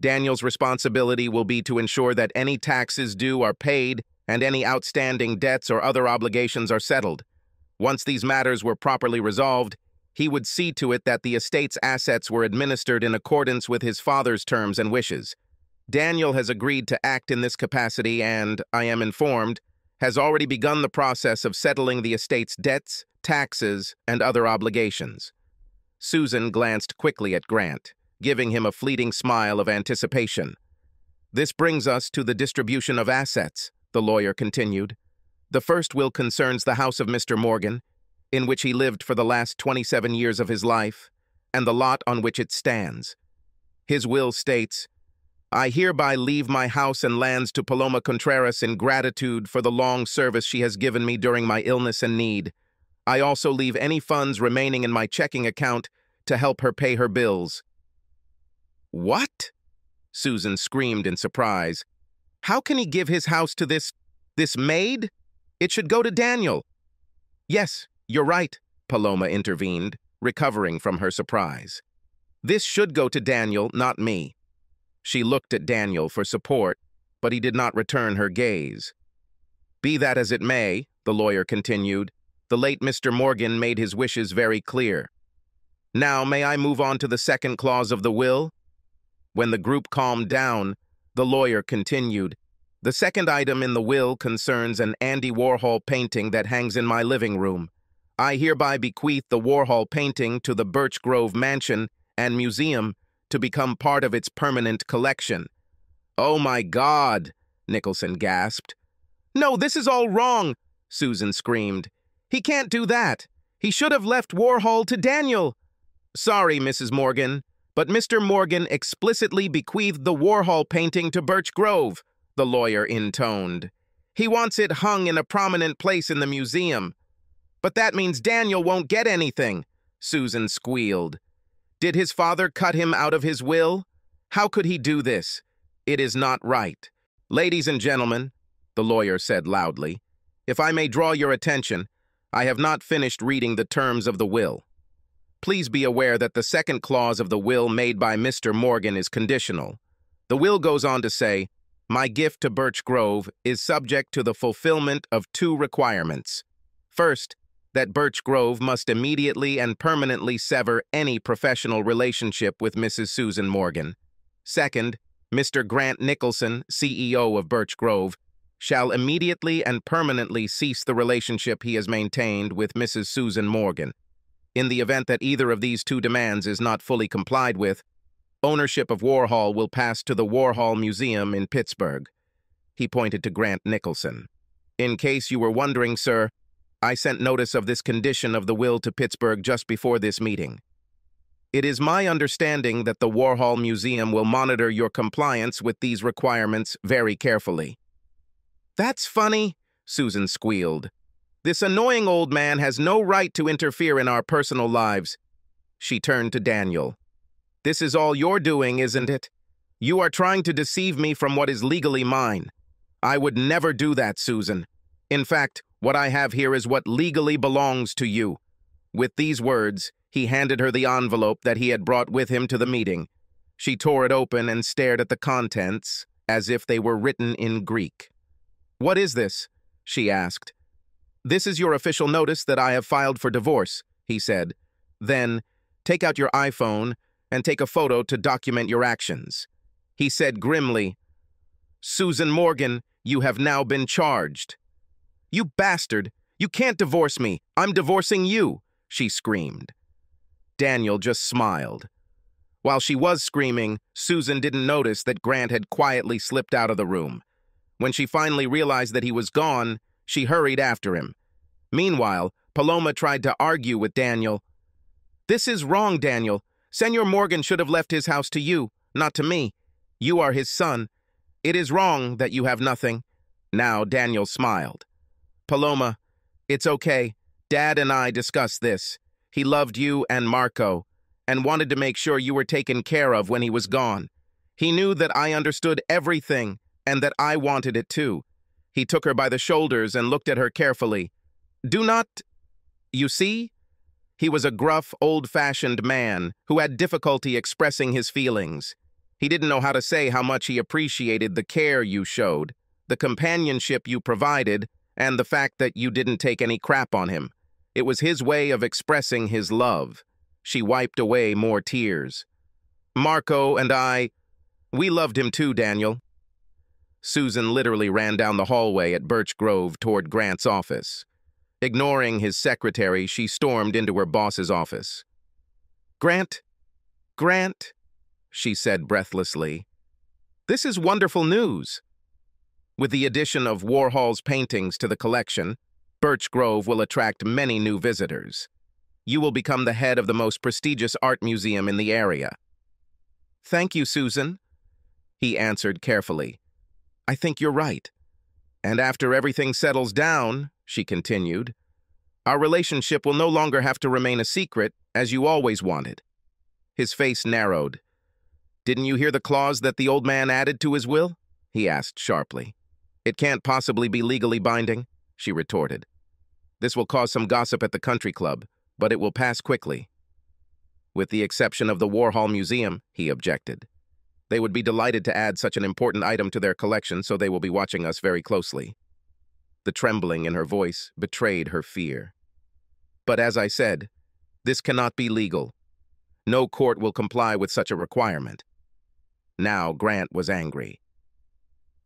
Daniel's responsibility will be to ensure that any taxes due are paid and any outstanding debts or other obligations are settled. Once these matters were properly resolved, he would see to it that the estate's assets were administered in accordance with his father's terms and wishes. Daniel has agreed to act in this capacity and, I am informed, has already begun the process of settling the estate's debts, taxes, and other obligations. Susan glanced quickly at Grant, giving him a fleeting smile of anticipation. This brings us to the distribution of assets, the lawyer continued. The first will concerns the house of Mr. Morgan, in which he lived for the last 27 years of his life, and the lot on which it stands. His will states, I hereby leave my house and lands to Paloma Contreras in gratitude for the long service she has given me during my illness and need. I also leave any funds remaining in my checking account to help her pay her bills. What? Susan screamed in surprise. How can he give his house to this, this maid? It should go to Daniel. Yes, you're right, Paloma intervened, recovering from her surprise. This should go to Daniel, not me. She looked at Daniel for support, but he did not return her gaze. Be that as it may, the lawyer continued, the late Mr. Morgan made his wishes very clear. Now, may I move on to the second clause of the will? When the group calmed down, the lawyer continued, The second item in the will concerns an Andy Warhol painting that hangs in my living room. I hereby bequeath the Warhol painting to the Birch Grove Mansion and Museum to become part of its permanent collection. Oh my God, Nicholson gasped. No, this is all wrong, Susan screamed. He can't do that. He should have left Warhol to Daniel. Sorry, Mrs. Morgan, but Mr. Morgan explicitly bequeathed the Warhol painting to Birch Grove, the lawyer intoned. He wants it hung in a prominent place in the museum. But that means Daniel won't get anything, Susan squealed. Did his father cut him out of his will? How could he do this? It is not right. Ladies and gentlemen, the lawyer said loudly, if I may draw your attention, I have not finished reading the terms of the will. Please be aware that the second clause of the will made by Mr. Morgan is conditional. The will goes on to say, My gift to Birch Grove is subject to the fulfillment of two requirements. First, that Birch Grove must immediately and permanently sever any professional relationship with Mrs. Susan Morgan. Second, Mr. Grant Nicholson, CEO of Birch Grove, shall immediately and permanently cease the relationship he has maintained with Mrs. Susan Morgan. In the event that either of these two demands is not fully complied with, ownership of Warhol will pass to the Warhol Museum in Pittsburgh. He pointed to Grant Nicholson. In case you were wondering, sir, I sent notice of this condition of the will to Pittsburgh just before this meeting. It is my understanding that the Warhol Museum will monitor your compliance with these requirements very carefully. That's funny, Susan squealed. This annoying old man has no right to interfere in our personal lives. She turned to Daniel. This is all you're doing, isn't it? You are trying to deceive me from what is legally mine. I would never do that, Susan. In fact, what I have here is what legally belongs to you. With these words, he handed her the envelope that he had brought with him to the meeting. She tore it open and stared at the contents as if they were written in Greek. What is this? she asked. This is your official notice that I have filed for divorce, he said. Then, take out your iPhone and take a photo to document your actions. He said grimly, Susan Morgan, you have now been charged. You bastard! You can't divorce me! I'm divorcing you! she screamed. Daniel just smiled. While she was screaming, Susan didn't notice that Grant had quietly slipped out of the room. When she finally realized that he was gone, she hurried after him. Meanwhile, Paloma tried to argue with Daniel. This is wrong, Daniel. Senor Morgan should have left his house to you, not to me. You are his son. It is wrong that you have nothing. Now Daniel smiled. Paloma, it's okay. Dad and I discussed this. He loved you and Marco, and wanted to make sure you were taken care of when he was gone. He knew that I understood everything, and that I wanted it too. He took her by the shoulders and looked at her carefully. Do not... You see? He was a gruff, old-fashioned man who had difficulty expressing his feelings. He didn't know how to say how much he appreciated the care you showed, the companionship you provided, and the fact that you didn't take any crap on him. It was his way of expressing his love. She wiped away more tears. Marco and I, we loved him too, Daniel. Susan literally ran down the hallway at Birch Grove toward Grant's office. Ignoring his secretary, she stormed into her boss's office. Grant? Grant? She said breathlessly. This is wonderful news. With the addition of Warhol's paintings to the collection, Birch Grove will attract many new visitors. You will become the head of the most prestigious art museum in the area. Thank you, Susan, he answered carefully. I think you're right. And after everything settles down, she continued, our relationship will no longer have to remain a secret, as you always wanted. His face narrowed. Didn't you hear the clause that the old man added to his will? He asked sharply. It can't possibly be legally binding, she retorted. This will cause some gossip at the country club, but it will pass quickly. With the exception of the Warhol Museum, he objected. They would be delighted to add such an important item to their collection, so they will be watching us very closely. The trembling in her voice betrayed her fear. But as I said, this cannot be legal. No court will comply with such a requirement. Now Grant was angry.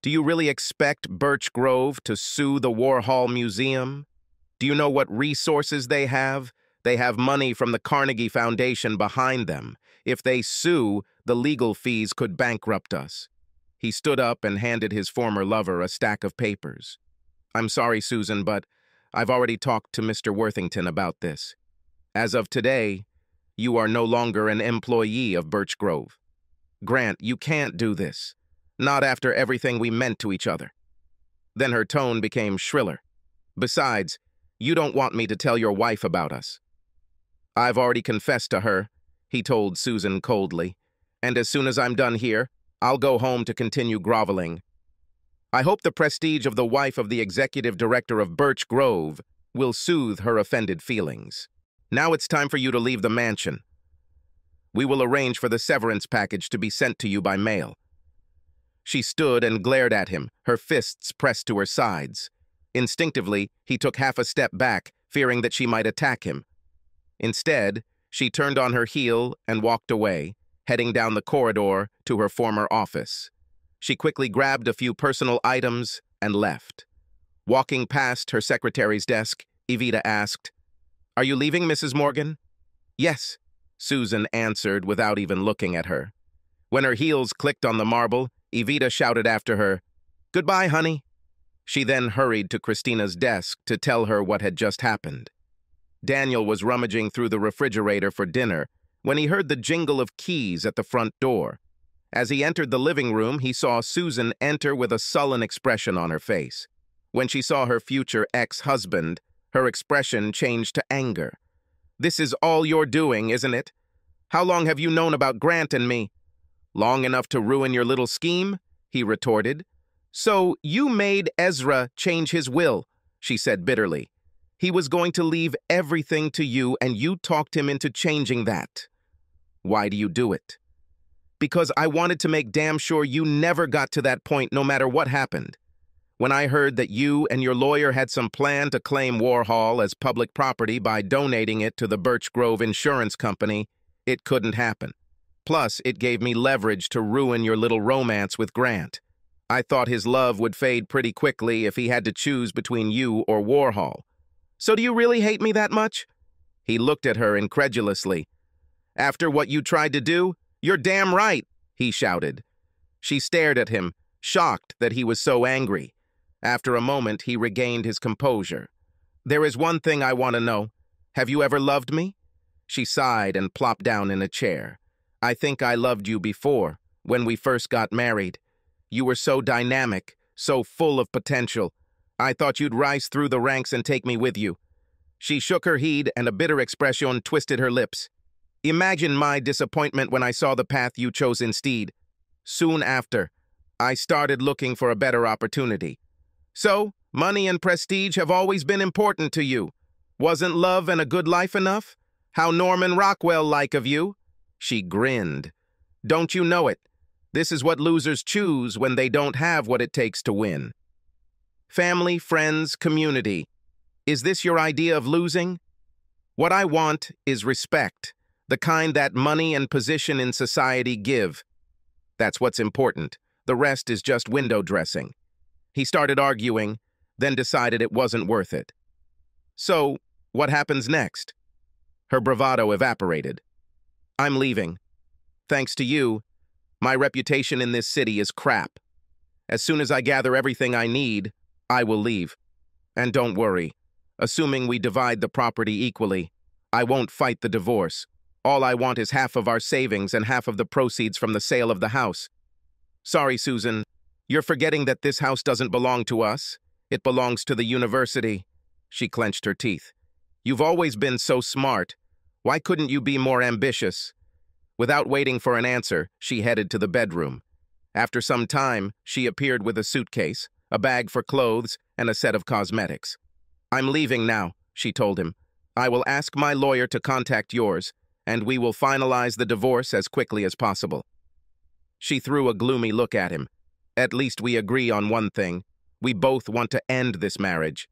Do you really expect Birch Grove to sue the Warhol Museum? Do you know what resources they have? They have money from the Carnegie Foundation behind them. If they sue, the legal fees could bankrupt us. He stood up and handed his former lover a stack of papers. I'm sorry, Susan, but I've already talked to Mr. Worthington about this. As of today, you are no longer an employee of Birch Grove. Grant, you can't do this. Not after everything we meant to each other. Then her tone became shriller. Besides, you don't want me to tell your wife about us. I've already confessed to her, he told Susan coldly, and as soon as I'm done here, I'll go home to continue groveling. I hope the prestige of the wife of the executive director of Birch Grove will soothe her offended feelings. Now it's time for you to leave the mansion. We will arrange for the severance package to be sent to you by mail. She stood and glared at him, her fists pressed to her sides. Instinctively, he took half a step back, fearing that she might attack him. Instead, she turned on her heel and walked away, heading down the corridor to her former office. She quickly grabbed a few personal items and left. Walking past her secretary's desk, Evita asked, Are you leaving, Mrs. Morgan? Yes, Susan answered without even looking at her. When her heels clicked on the marble, Evita shouted after her, Goodbye, honey. She then hurried to Christina's desk to tell her what had just happened. Daniel was rummaging through the refrigerator for dinner when he heard the jingle of keys at the front door. As he entered the living room, he saw Susan enter with a sullen expression on her face. When she saw her future ex-husband, her expression changed to anger. This is all you're doing, isn't it? How long have you known about Grant and me? Long enough to ruin your little scheme? He retorted. So you made Ezra change his will, she said bitterly. He was going to leave everything to you, and you talked him into changing that. Why do you do it? Because I wanted to make damn sure you never got to that point no matter what happened. When I heard that you and your lawyer had some plan to claim Warhol as public property by donating it to the Birch Grove Insurance Company, it couldn't happen. Plus, it gave me leverage to ruin your little romance with Grant. I thought his love would fade pretty quickly if he had to choose between you or Warhol. So do you really hate me that much? He looked at her incredulously. After what you tried to do? You're damn right, he shouted. She stared at him, shocked that he was so angry. After a moment, he regained his composure. There is one thing I want to know. Have you ever loved me? She sighed and plopped down in a chair. I think I loved you before, when we first got married. You were so dynamic, so full of potential. I thought you'd rise through the ranks and take me with you. She shook her head and a bitter expression twisted her lips. Imagine my disappointment when I saw the path you chose instead. Soon after, I started looking for a better opportunity. So, money and prestige have always been important to you. Wasn't love and a good life enough? How Norman Rockwell like of you? She grinned. Don't you know it? This is what losers choose when they don't have what it takes to win. Family, friends, community. Is this your idea of losing? What I want is respect, the kind that money and position in society give. That's what's important. The rest is just window dressing. He started arguing, then decided it wasn't worth it. So, what happens next? Her bravado evaporated. I'm leaving. Thanks to you, my reputation in this city is crap. As soon as I gather everything I need, I will leave. And don't worry, assuming we divide the property equally, I won't fight the divorce. All I want is half of our savings and half of the proceeds from the sale of the house. Sorry, Susan, you're forgetting that this house doesn't belong to us. It belongs to the university. She clenched her teeth. You've always been so smart. Why couldn't you be more ambitious? Without waiting for an answer, she headed to the bedroom. After some time, she appeared with a suitcase, a bag for clothes, and a set of cosmetics. I'm leaving now, she told him. I will ask my lawyer to contact yours, and we will finalize the divorce as quickly as possible. She threw a gloomy look at him. At least we agree on one thing. We both want to end this marriage.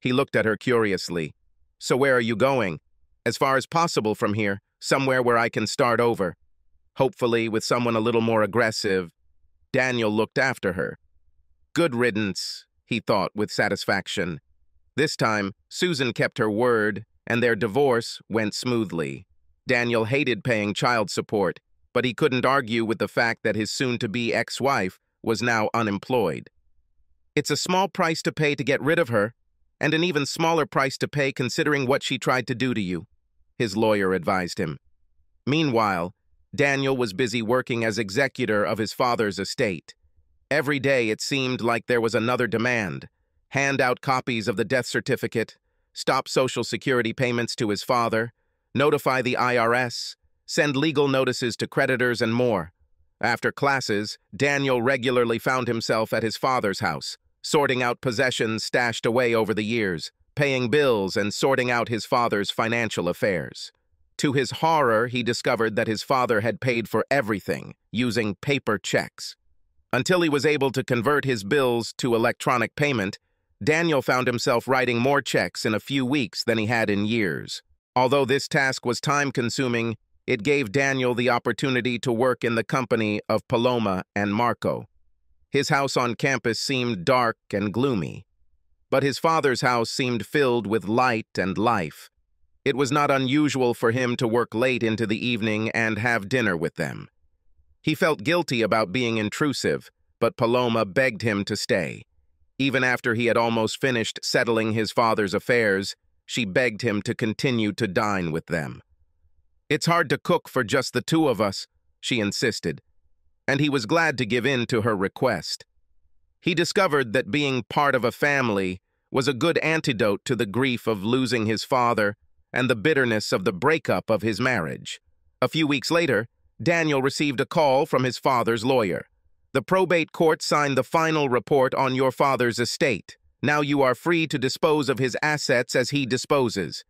He looked at her curiously. So where are you going? As far as possible from here, somewhere where I can start over. Hopefully with someone a little more aggressive. Daniel looked after her. Good riddance, he thought with satisfaction. This time, Susan kept her word, and their divorce went smoothly. Daniel hated paying child support, but he couldn't argue with the fact that his soon-to-be ex-wife was now unemployed. It's a small price to pay to get rid of her, and an even smaller price to pay considering what she tried to do to you, his lawyer advised him. Meanwhile, Daniel was busy working as executor of his father's estate. Every day it seemed like there was another demand. Hand out copies of the death certificate, stop Social Security payments to his father, notify the IRS, send legal notices to creditors, and more. After classes, Daniel regularly found himself at his father's house, sorting out possessions stashed away over the years, paying bills and sorting out his father's financial affairs. To his horror, he discovered that his father had paid for everything using paper checks. Until he was able to convert his bills to electronic payment, Daniel found himself writing more checks in a few weeks than he had in years. Although this task was time-consuming, it gave Daniel the opportunity to work in the company of Paloma and Marco. His house on campus seemed dark and gloomy, but his father's house seemed filled with light and life. It was not unusual for him to work late into the evening and have dinner with them. He felt guilty about being intrusive, but Paloma begged him to stay. Even after he had almost finished settling his father's affairs, she begged him to continue to dine with them. It's hard to cook for just the two of us, she insisted, and he was glad to give in to her request. He discovered that being part of a family was a good antidote to the grief of losing his father and the bitterness of the breakup of his marriage. A few weeks later, Daniel received a call from his father's lawyer. The probate court signed the final report on your father's estate. Now you are free to dispose of his assets as he disposes.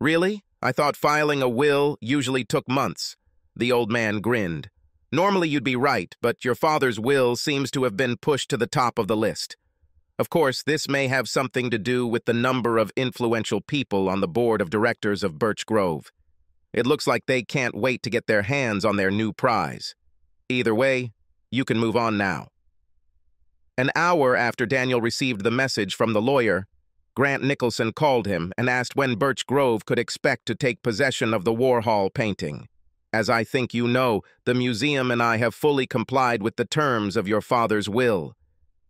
Really? I thought filing a will usually took months. The old man grinned. Normally you'd be right, but your father's will seems to have been pushed to the top of the list. Of course, this may have something to do with the number of influential people on the board of directors of Birch Grove. It looks like they can't wait to get their hands on their new prize. Either way, you can move on now. An hour after Daniel received the message from the lawyer, Grant Nicholson called him and asked when Birch Grove could expect to take possession of the Warhol painting. As I think you know, the museum and I have fully complied with the terms of your father's will.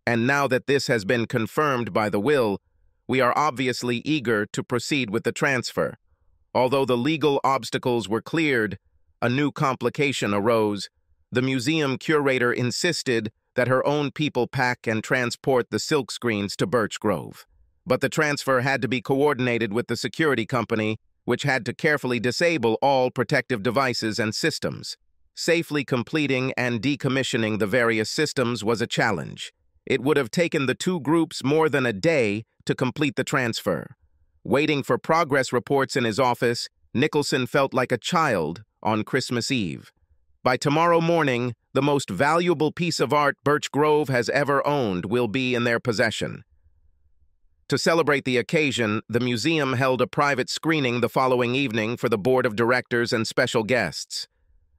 And now that this has been confirmed by the will, we are obviously eager to proceed with the transfer. Although the legal obstacles were cleared, a new complication arose. The museum curator insisted that her own people pack and transport the silk screens to Birch Grove. But the transfer had to be coordinated with the security company, which had to carefully disable all protective devices and systems. Safely completing and decommissioning the various systems was a challenge. It would have taken the two groups more than a day to complete the transfer. Waiting for progress reports in his office, Nicholson felt like a child on Christmas Eve. By tomorrow morning, the most valuable piece of art Birch Grove has ever owned will be in their possession. To celebrate the occasion, the museum held a private screening the following evening for the board of directors and special guests.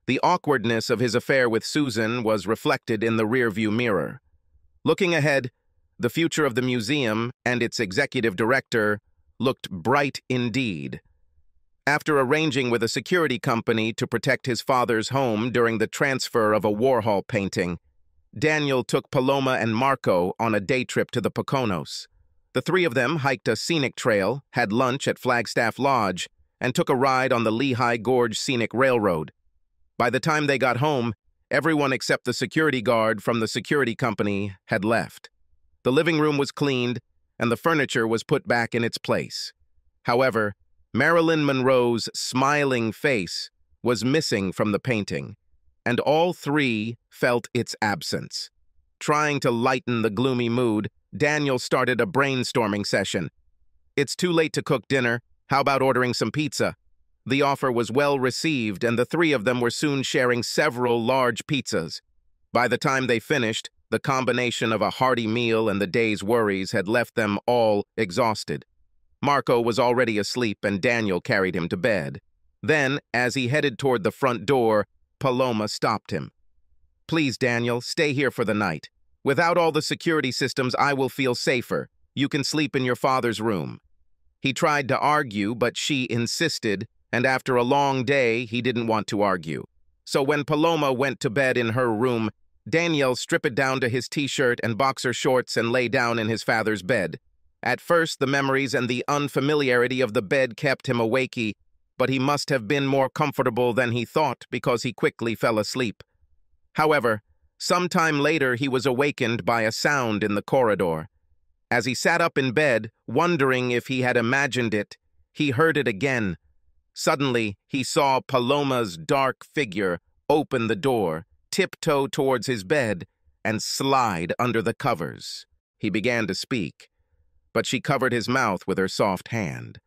The awkwardness of his affair with Susan was reflected in the rearview mirror. Looking ahead, the future of the museum and its executive director looked bright indeed. After arranging with a security company to protect his father's home during the transfer of a Warhol painting, Daniel took Paloma and Marco on a day trip to the Poconos. The three of them hiked a scenic trail, had lunch at Flagstaff Lodge, and took a ride on the Lehigh Gorge Scenic Railroad. By the time they got home, everyone except the security guard from the security company had left. The living room was cleaned, and the furniture was put back in its place. However, Marilyn Monroe's smiling face was missing from the painting, and all three felt its absence. Trying to lighten the gloomy mood, Daniel started a brainstorming session. It's too late to cook dinner. How about ordering some pizza? The offer was well received, and the three of them were soon sharing several large pizzas. By the time they finished, the combination of a hearty meal and the day's worries had left them all exhausted. Marco was already asleep and Daniel carried him to bed. Then, as he headed toward the front door, Paloma stopped him. Please, Daniel, stay here for the night. Without all the security systems, I will feel safer. You can sleep in your father's room. He tried to argue, but she insisted, and after a long day, he didn't want to argue. So when Paloma went to bed in her room, Daniel stripped down to his t-shirt and boxer shorts and lay down in his father's bed. At first, the memories and the unfamiliarity of the bed kept him awakey, but he must have been more comfortable than he thought because he quickly fell asleep. However, some time later he was awakened by a sound in the corridor. As he sat up in bed, wondering if he had imagined it, he heard it again. Suddenly, he saw Paloma's dark figure open the door tiptoe towards his bed, and slide under the covers. He began to speak, but she covered his mouth with her soft hand.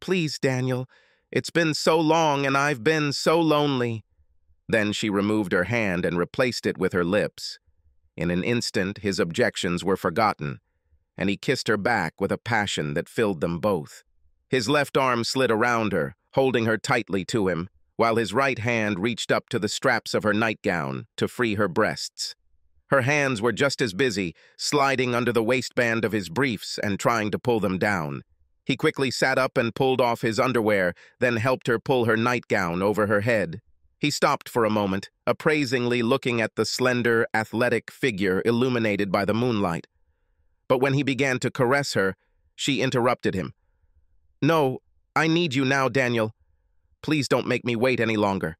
Please, Daniel, it's been so long and I've been so lonely. Then she removed her hand and replaced it with her lips. In an instant, his objections were forgotten, and he kissed her back with a passion that filled them both. His left arm slid around her, holding her tightly to him, while his right hand reached up to the straps of her nightgown to free her breasts. Her hands were just as busy, sliding under the waistband of his briefs and trying to pull them down. He quickly sat up and pulled off his underwear, then helped her pull her nightgown over her head. He stopped for a moment, appraisingly looking at the slender, athletic figure illuminated by the moonlight. But when he began to caress her, she interrupted him. No, I need you now, Daniel. Please don't make me wait any longer.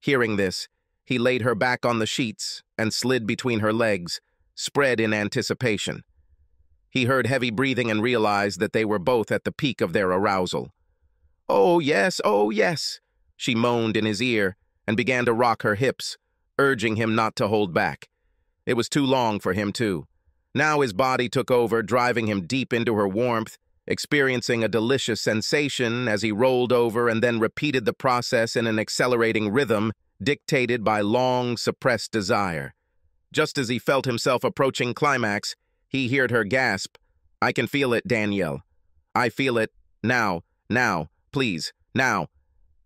Hearing this, he laid her back on the sheets and slid between her legs, spread in anticipation. He heard heavy breathing and realized that they were both at the peak of their arousal. Oh, yes, oh, yes, she moaned in his ear and began to rock her hips, urging him not to hold back. It was too long for him, too. Now his body took over, driving him deep into her warmth experiencing a delicious sensation as he rolled over and then repeated the process in an accelerating rhythm dictated by long, suppressed desire. Just as he felt himself approaching climax, he heard her gasp, I can feel it, Danielle. I feel it. Now, now, please, now.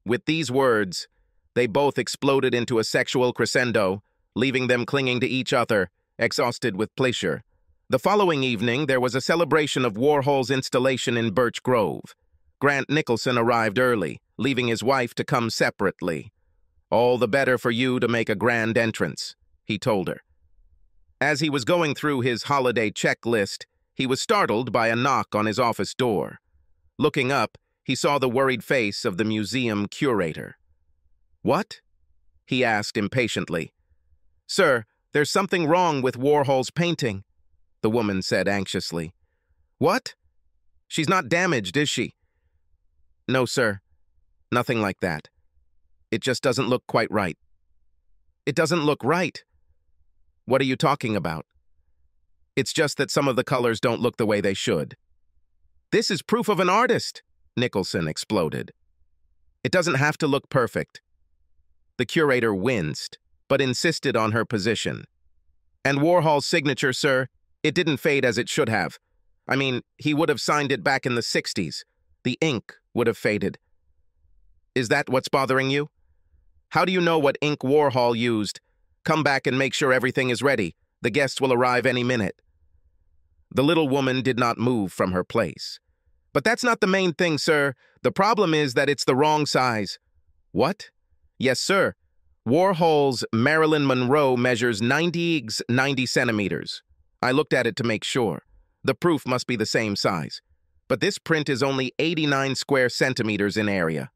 With these words, they both exploded into a sexual crescendo, leaving them clinging to each other, exhausted with pleasure. The following evening, there was a celebration of Warhol's installation in Birch Grove. Grant Nicholson arrived early, leaving his wife to come separately. All the better for you to make a grand entrance, he told her. As he was going through his holiday checklist, he was startled by a knock on his office door. Looking up, he saw the worried face of the museum curator. What? he asked impatiently. Sir, there's something wrong with Warhol's painting, the woman said anxiously. What? She's not damaged, is she? No, sir. Nothing like that. It just doesn't look quite right. It doesn't look right. What are you talking about? It's just that some of the colors don't look the way they should. This is proof of an artist, Nicholson exploded. It doesn't have to look perfect. The curator winced, but insisted on her position. And Warhol's signature, sir, it didn't fade as it should have. I mean, he would have signed it back in the 60s. The ink would have faded. Is that what's bothering you? How do you know what ink Warhol used? Come back and make sure everything is ready. The guests will arrive any minute. The little woman did not move from her place. But that's not the main thing, sir. The problem is that it's the wrong size. What? Yes, sir. Warhol's Marilyn Monroe measures 90 90 centimeters. I looked at it to make sure. The proof must be the same size. But this print is only 89 square centimeters in area.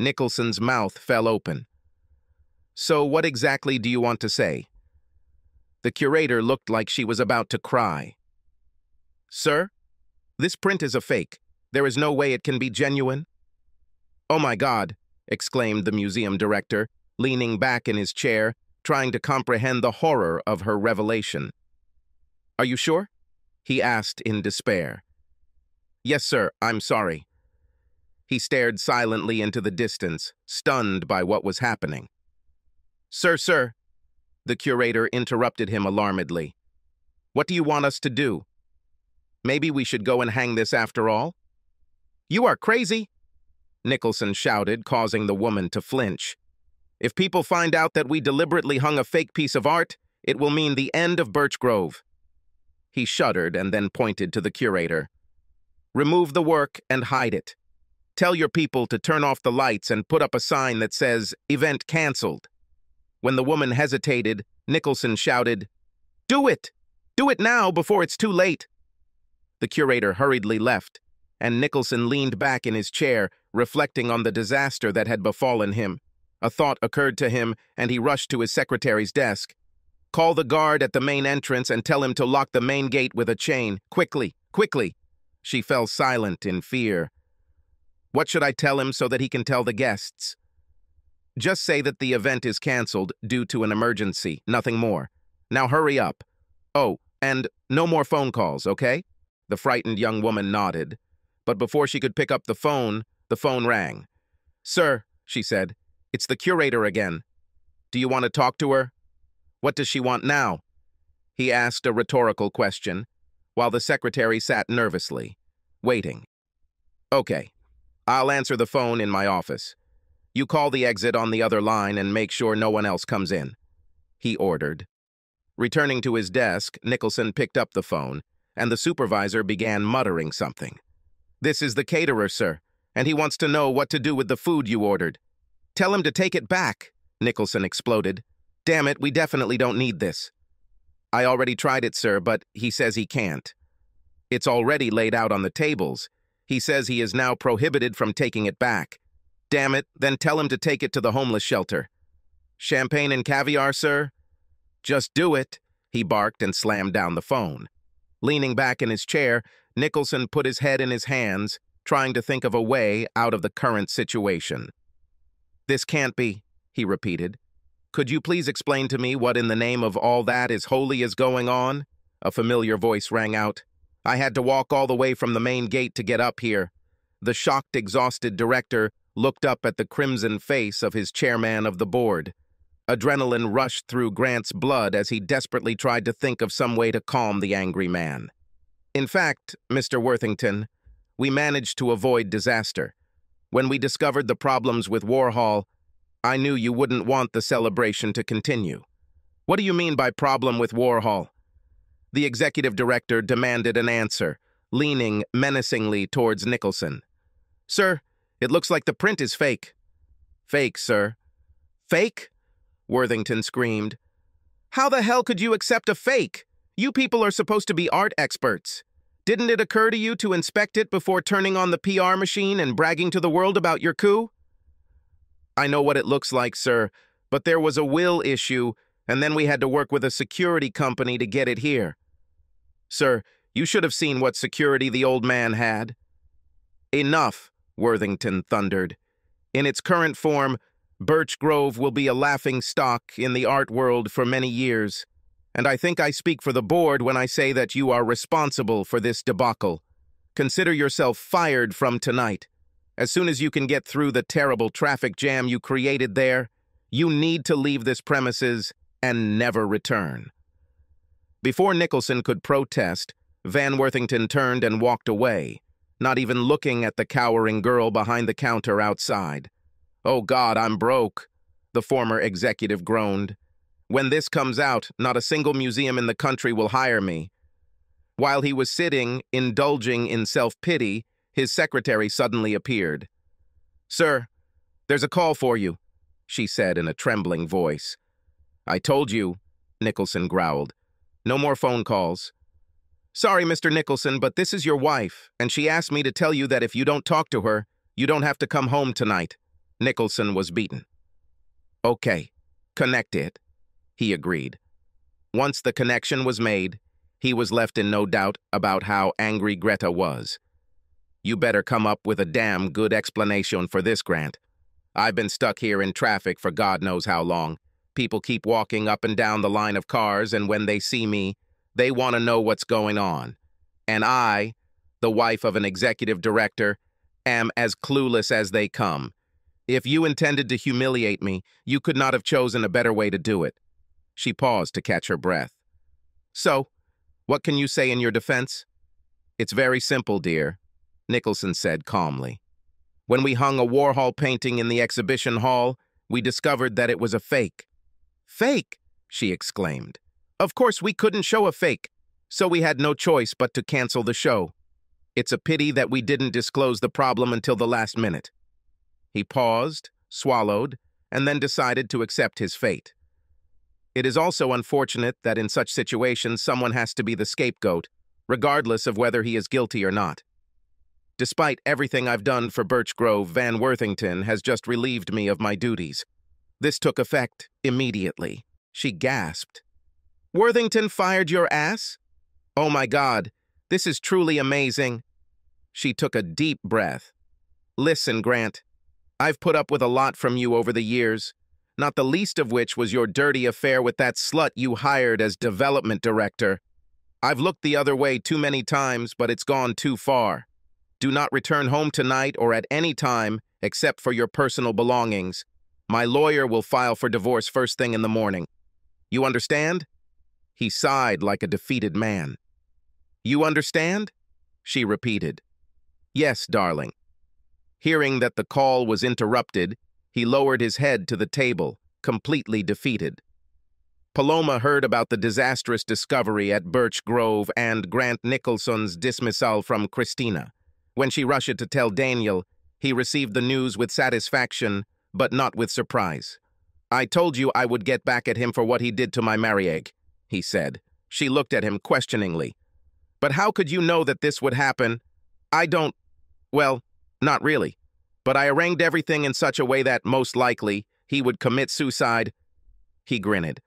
Nicholson's mouth fell open. So what exactly do you want to say? The curator looked like she was about to cry. Sir, this print is a fake. There is no way it can be genuine. Oh my God, exclaimed the museum director, leaning back in his chair, trying to comprehend the horror of her revelation. Are you sure? He asked in despair. Yes, sir, I'm sorry. He stared silently into the distance, stunned by what was happening. Sir, sir, the curator interrupted him alarmedly. What do you want us to do? Maybe we should go and hang this after all? You are crazy, Nicholson shouted, causing the woman to flinch. If people find out that we deliberately hung a fake piece of art, it will mean the end of Birch Grove. He shuddered and then pointed to the curator. Remove the work and hide it. Tell your people to turn off the lights and put up a sign that says, Event cancelled. When the woman hesitated, Nicholson shouted, Do it! Do it now before it's too late! The curator hurriedly left, and Nicholson leaned back in his chair, reflecting on the disaster that had befallen him. A thought occurred to him, and he rushed to his secretary's desk. Call the guard at the main entrance and tell him to lock the main gate with a chain. Quickly, quickly. She fell silent in fear. What should I tell him so that he can tell the guests? Just say that the event is canceled due to an emergency, nothing more. Now hurry up. Oh, and no more phone calls, okay? The frightened young woman nodded. But before she could pick up the phone, the phone rang. Sir, she said, it's the curator again. Do you want to talk to her? What does she want now? He asked a rhetorical question, while the secretary sat nervously, waiting. Okay, I'll answer the phone in my office. You call the exit on the other line and make sure no one else comes in. He ordered. Returning to his desk, Nicholson picked up the phone and the supervisor began muttering something. This is the caterer, sir, and he wants to know what to do with the food you ordered. Tell him to take it back, Nicholson exploded. Damn it, we definitely don't need this. I already tried it, sir, but he says he can't. It's already laid out on the tables. He says he is now prohibited from taking it back. Damn it, then tell him to take it to the homeless shelter. Champagne and caviar, sir? Just do it, he barked and slammed down the phone. Leaning back in his chair, Nicholson put his head in his hands, trying to think of a way out of the current situation. This can't be, he repeated. Could you please explain to me what in the name of all that is holy is going on? A familiar voice rang out. I had to walk all the way from the main gate to get up here. The shocked, exhausted director looked up at the crimson face of his chairman of the board. Adrenaline rushed through Grant's blood as he desperately tried to think of some way to calm the angry man. In fact, Mr. Worthington, we managed to avoid disaster. When we discovered the problems with Warhol, I knew you wouldn't want the celebration to continue. What do you mean by problem with Warhol? The executive director demanded an answer, leaning menacingly towards Nicholson. Sir, it looks like the print is fake. Fake, sir. Fake? Worthington screamed. How the hell could you accept a fake? You people are supposed to be art experts. Didn't it occur to you to inspect it before turning on the PR machine and bragging to the world about your coup? I know what it looks like, sir, but there was a will issue, and then we had to work with a security company to get it here. Sir, you should have seen what security the old man had. Enough, Worthington thundered. In its current form, Birch Grove will be a laughing stock in the art world for many years, and I think I speak for the board when I say that you are responsible for this debacle. Consider yourself fired from tonight. As soon as you can get through the terrible traffic jam you created there, you need to leave this premises and never return. Before Nicholson could protest, Van Worthington turned and walked away, not even looking at the cowering girl behind the counter outside. Oh God, I'm broke, the former executive groaned. When this comes out, not a single museum in the country will hire me. While he was sitting, indulging in self-pity, his secretary suddenly appeared. Sir, there's a call for you, she said in a trembling voice. I told you, Nicholson growled. No more phone calls. Sorry, Mr. Nicholson, but this is your wife, and she asked me to tell you that if you don't talk to her, you don't have to come home tonight. Nicholson was beaten. Okay, connect it, he agreed. Once the connection was made, he was left in no doubt about how angry Greta was. You better come up with a damn good explanation for this, Grant. I've been stuck here in traffic for God knows how long. People keep walking up and down the line of cars, and when they see me, they want to know what's going on. And I, the wife of an executive director, am as clueless as they come. If you intended to humiliate me, you could not have chosen a better way to do it. She paused to catch her breath. So, what can you say in your defense? It's very simple, dear, Nicholson said calmly. When we hung a Warhol painting in the exhibition hall, we discovered that it was a fake. Fake, she exclaimed. Of course, we couldn't show a fake, so we had no choice but to cancel the show. It's a pity that we didn't disclose the problem until the last minute. He paused, swallowed, and then decided to accept his fate. It is also unfortunate that in such situations someone has to be the scapegoat, regardless of whether he is guilty or not. Despite everything I've done for Birch Grove, Van Worthington has just relieved me of my duties. This took effect immediately. She gasped. Worthington fired your ass? Oh my God, this is truly amazing. She took a deep breath. Listen, Grant, I've put up with a lot from you over the years, not the least of which was your dirty affair with that slut you hired as development director. I've looked the other way too many times, but it's gone too far. Do not return home tonight or at any time except for your personal belongings. My lawyer will file for divorce first thing in the morning. You understand? He sighed like a defeated man. You understand? She repeated. Yes, darling. Hearing that the call was interrupted, he lowered his head to the table, completely defeated. Paloma heard about the disastrous discovery at Birch Grove and Grant Nicholson's dismissal from Christina. When she rushed to tell Daniel, he received the news with satisfaction, but not with surprise. I told you I would get back at him for what he did to my Marieg, he said. She looked at him questioningly. But how could you know that this would happen? I don't... Well, not really. But I arranged everything in such a way that, most likely, he would commit suicide. He grinned.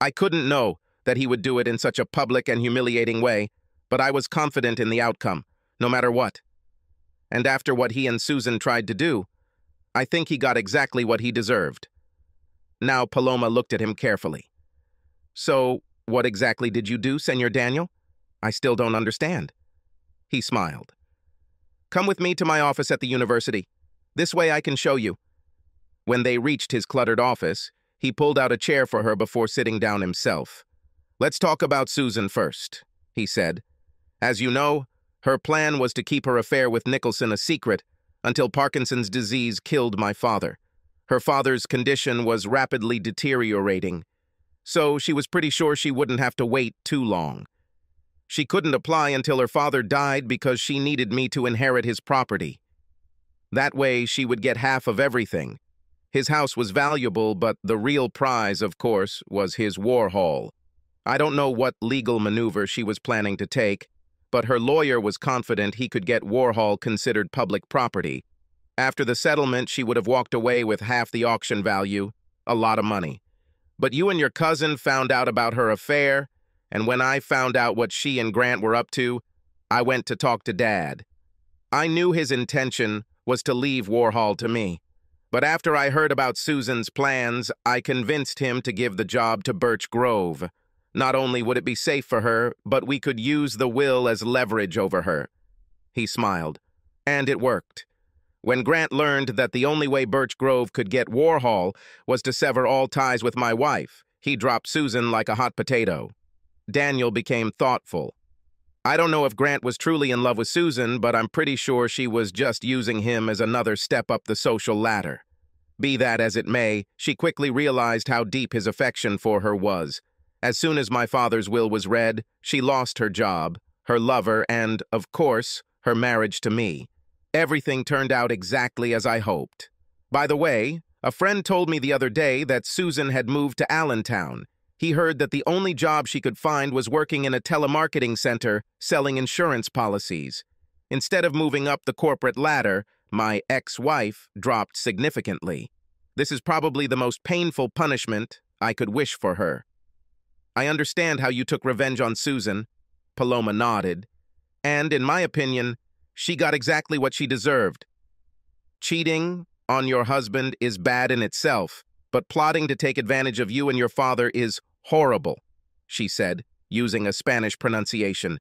I couldn't know that he would do it in such a public and humiliating way, but I was confident in the outcome, no matter what. And after what he and Susan tried to do, I think he got exactly what he deserved. Now Paloma looked at him carefully. So, what exactly did you do, Senor Daniel? I still don't understand. He smiled. Come with me to my office at the university. This way I can show you. When they reached his cluttered office, he pulled out a chair for her before sitting down himself. Let's talk about Susan first, he said. As you know, her plan was to keep her affair with Nicholson a secret until Parkinson's disease killed my father. Her father's condition was rapidly deteriorating, so she was pretty sure she wouldn't have to wait too long. She couldn't apply until her father died because she needed me to inherit his property. That way, she would get half of everything. His house was valuable, but the real prize, of course, was his Warhol. I don't know what legal maneuver she was planning to take, but her lawyer was confident he could get Warhol considered public property. After the settlement, she would have walked away with half the auction value, a lot of money. But you and your cousin found out about her affair, and when I found out what she and Grant were up to, I went to talk to Dad. I knew his intention was to leave Warhol to me. But after I heard about Susan's plans, I convinced him to give the job to Birch Grove. Not only would it be safe for her, but we could use the will as leverage over her. He smiled. And it worked. When Grant learned that the only way Birch Grove could get Warhol was to sever all ties with my wife, he dropped Susan like a hot potato. Daniel became thoughtful. I don't know if Grant was truly in love with Susan, but I'm pretty sure she was just using him as another step up the social ladder. Be that as it may, she quickly realized how deep his affection for her was. As soon as my father's will was read, she lost her job, her lover, and, of course, her marriage to me. Everything turned out exactly as I hoped. By the way, a friend told me the other day that Susan had moved to Allentown. He heard that the only job she could find was working in a telemarketing center selling insurance policies. Instead of moving up the corporate ladder, my ex-wife dropped significantly. This is probably the most painful punishment I could wish for her. I understand how you took revenge on Susan. Paloma nodded. And, in my opinion, she got exactly what she deserved. Cheating on your husband is bad in itself, but plotting to take advantage of you and your father is horrible, she said, using a Spanish pronunciation.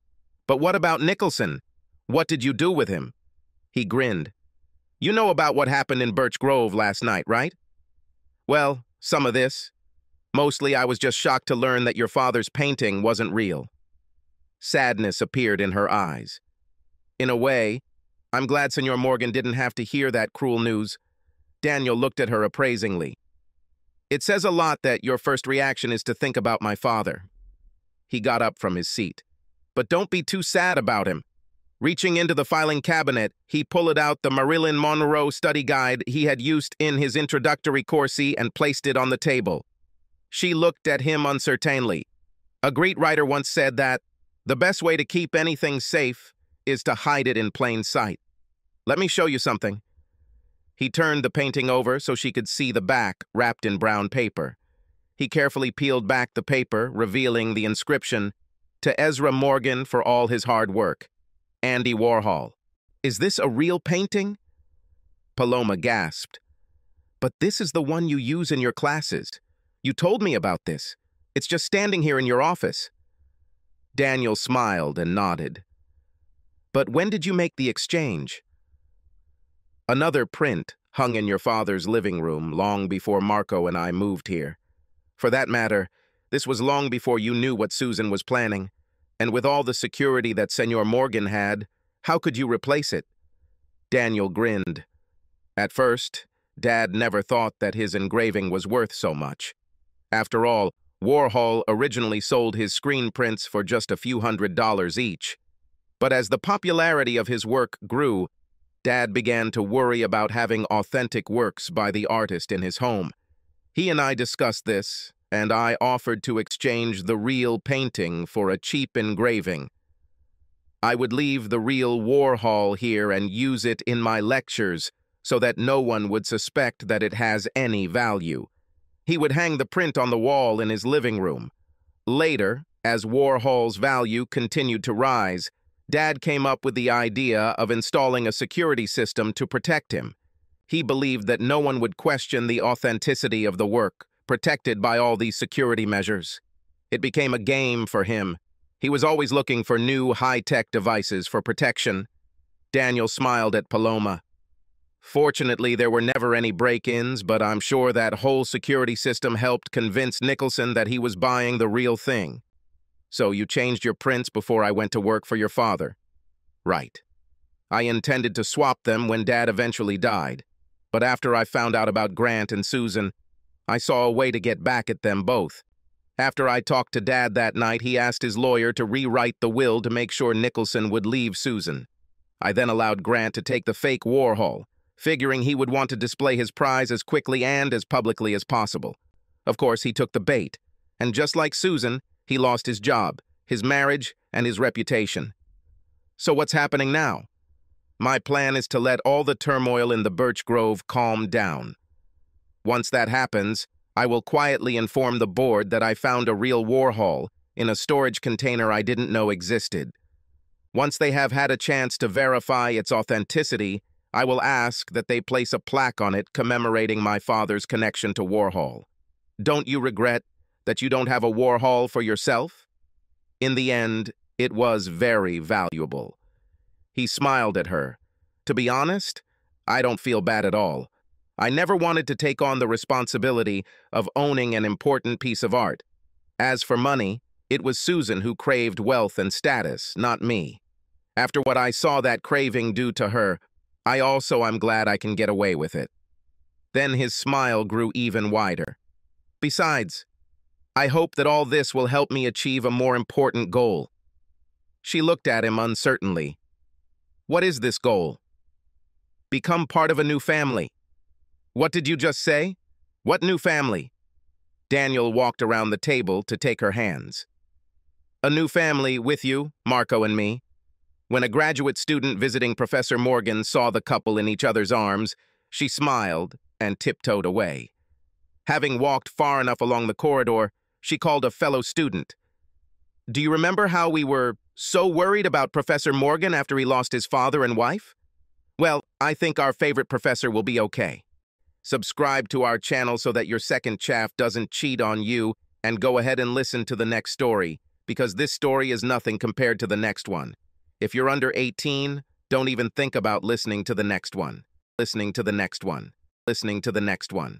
But what about Nicholson? What did you do with him? He grinned. You know about what happened in Birch Grove last night, right? Well, some of this, Mostly, I was just shocked to learn that your father's painting wasn't real. Sadness appeared in her eyes. In a way, I'm glad Senor Morgan didn't have to hear that cruel news. Daniel looked at her appraisingly. It says a lot that your first reaction is to think about my father. He got up from his seat. But don't be too sad about him. Reaching into the filing cabinet, he pulled out the Marilyn Monroe study guide he had used in his introductory coursey and placed it on the table. She looked at him uncertainly. A great writer once said that the best way to keep anything safe is to hide it in plain sight. Let me show you something. He turned the painting over so she could see the back wrapped in brown paper. He carefully peeled back the paper, revealing the inscription, To Ezra Morgan for all his hard work. Andy Warhol. Is this a real painting? Paloma gasped. But this is the one you use in your classes. You told me about this. It's just standing here in your office. Daniel smiled and nodded. But when did you make the exchange? Another print hung in your father's living room long before Marco and I moved here. For that matter, this was long before you knew what Susan was planning, and with all the security that Senor Morgan had, how could you replace it? Daniel grinned. At first, Dad never thought that his engraving was worth so much. After all, Warhol originally sold his screen prints for just a few hundred dollars each. But as the popularity of his work grew, Dad began to worry about having authentic works by the artist in his home. He and I discussed this, and I offered to exchange the real painting for a cheap engraving. I would leave the real Warhol here and use it in my lectures so that no one would suspect that it has any value. He would hang the print on the wall in his living room. Later, as Warhol's value continued to rise, Dad came up with the idea of installing a security system to protect him. He believed that no one would question the authenticity of the work, protected by all these security measures. It became a game for him. He was always looking for new high-tech devices for protection. Daniel smiled at Paloma. Fortunately, there were never any break-ins, but I'm sure that whole security system helped convince Nicholson that he was buying the real thing. So you changed your prints before I went to work for your father? Right. I intended to swap them when Dad eventually died. But after I found out about Grant and Susan, I saw a way to get back at them both. After I talked to Dad that night, he asked his lawyer to rewrite the will to make sure Nicholson would leave Susan. I then allowed Grant to take the fake Warhol, figuring he would want to display his prize as quickly and as publicly as possible. Of course, he took the bait, and just like Susan, he lost his job, his marriage, and his reputation. So what's happening now? My plan is to let all the turmoil in the Birch Grove calm down. Once that happens, I will quietly inform the board that I found a real Warhol in a storage container I didn't know existed. Once they have had a chance to verify its authenticity, I will ask that they place a plaque on it commemorating my father's connection to Warhol. Don't you regret that you don't have a Warhol for yourself? In the end, it was very valuable. He smiled at her. To be honest, I don't feel bad at all. I never wanted to take on the responsibility of owning an important piece of art. As for money, it was Susan who craved wealth and status, not me. After what I saw that craving do to her, I also am glad I can get away with it. Then his smile grew even wider. Besides, I hope that all this will help me achieve a more important goal. She looked at him uncertainly. What is this goal? Become part of a new family. What did you just say? What new family? Daniel walked around the table to take her hands. A new family with you, Marco and me. When a graduate student visiting Professor Morgan saw the couple in each other's arms, she smiled and tiptoed away. Having walked far enough along the corridor, she called a fellow student. Do you remember how we were so worried about Professor Morgan after he lost his father and wife? Well, I think our favorite professor will be okay. Subscribe to our channel so that your second chaff doesn't cheat on you, and go ahead and listen to the next story, because this story is nothing compared to the next one. If you're under 18, don't even think about listening to the next one. Listening to the next one. Listening to the next one.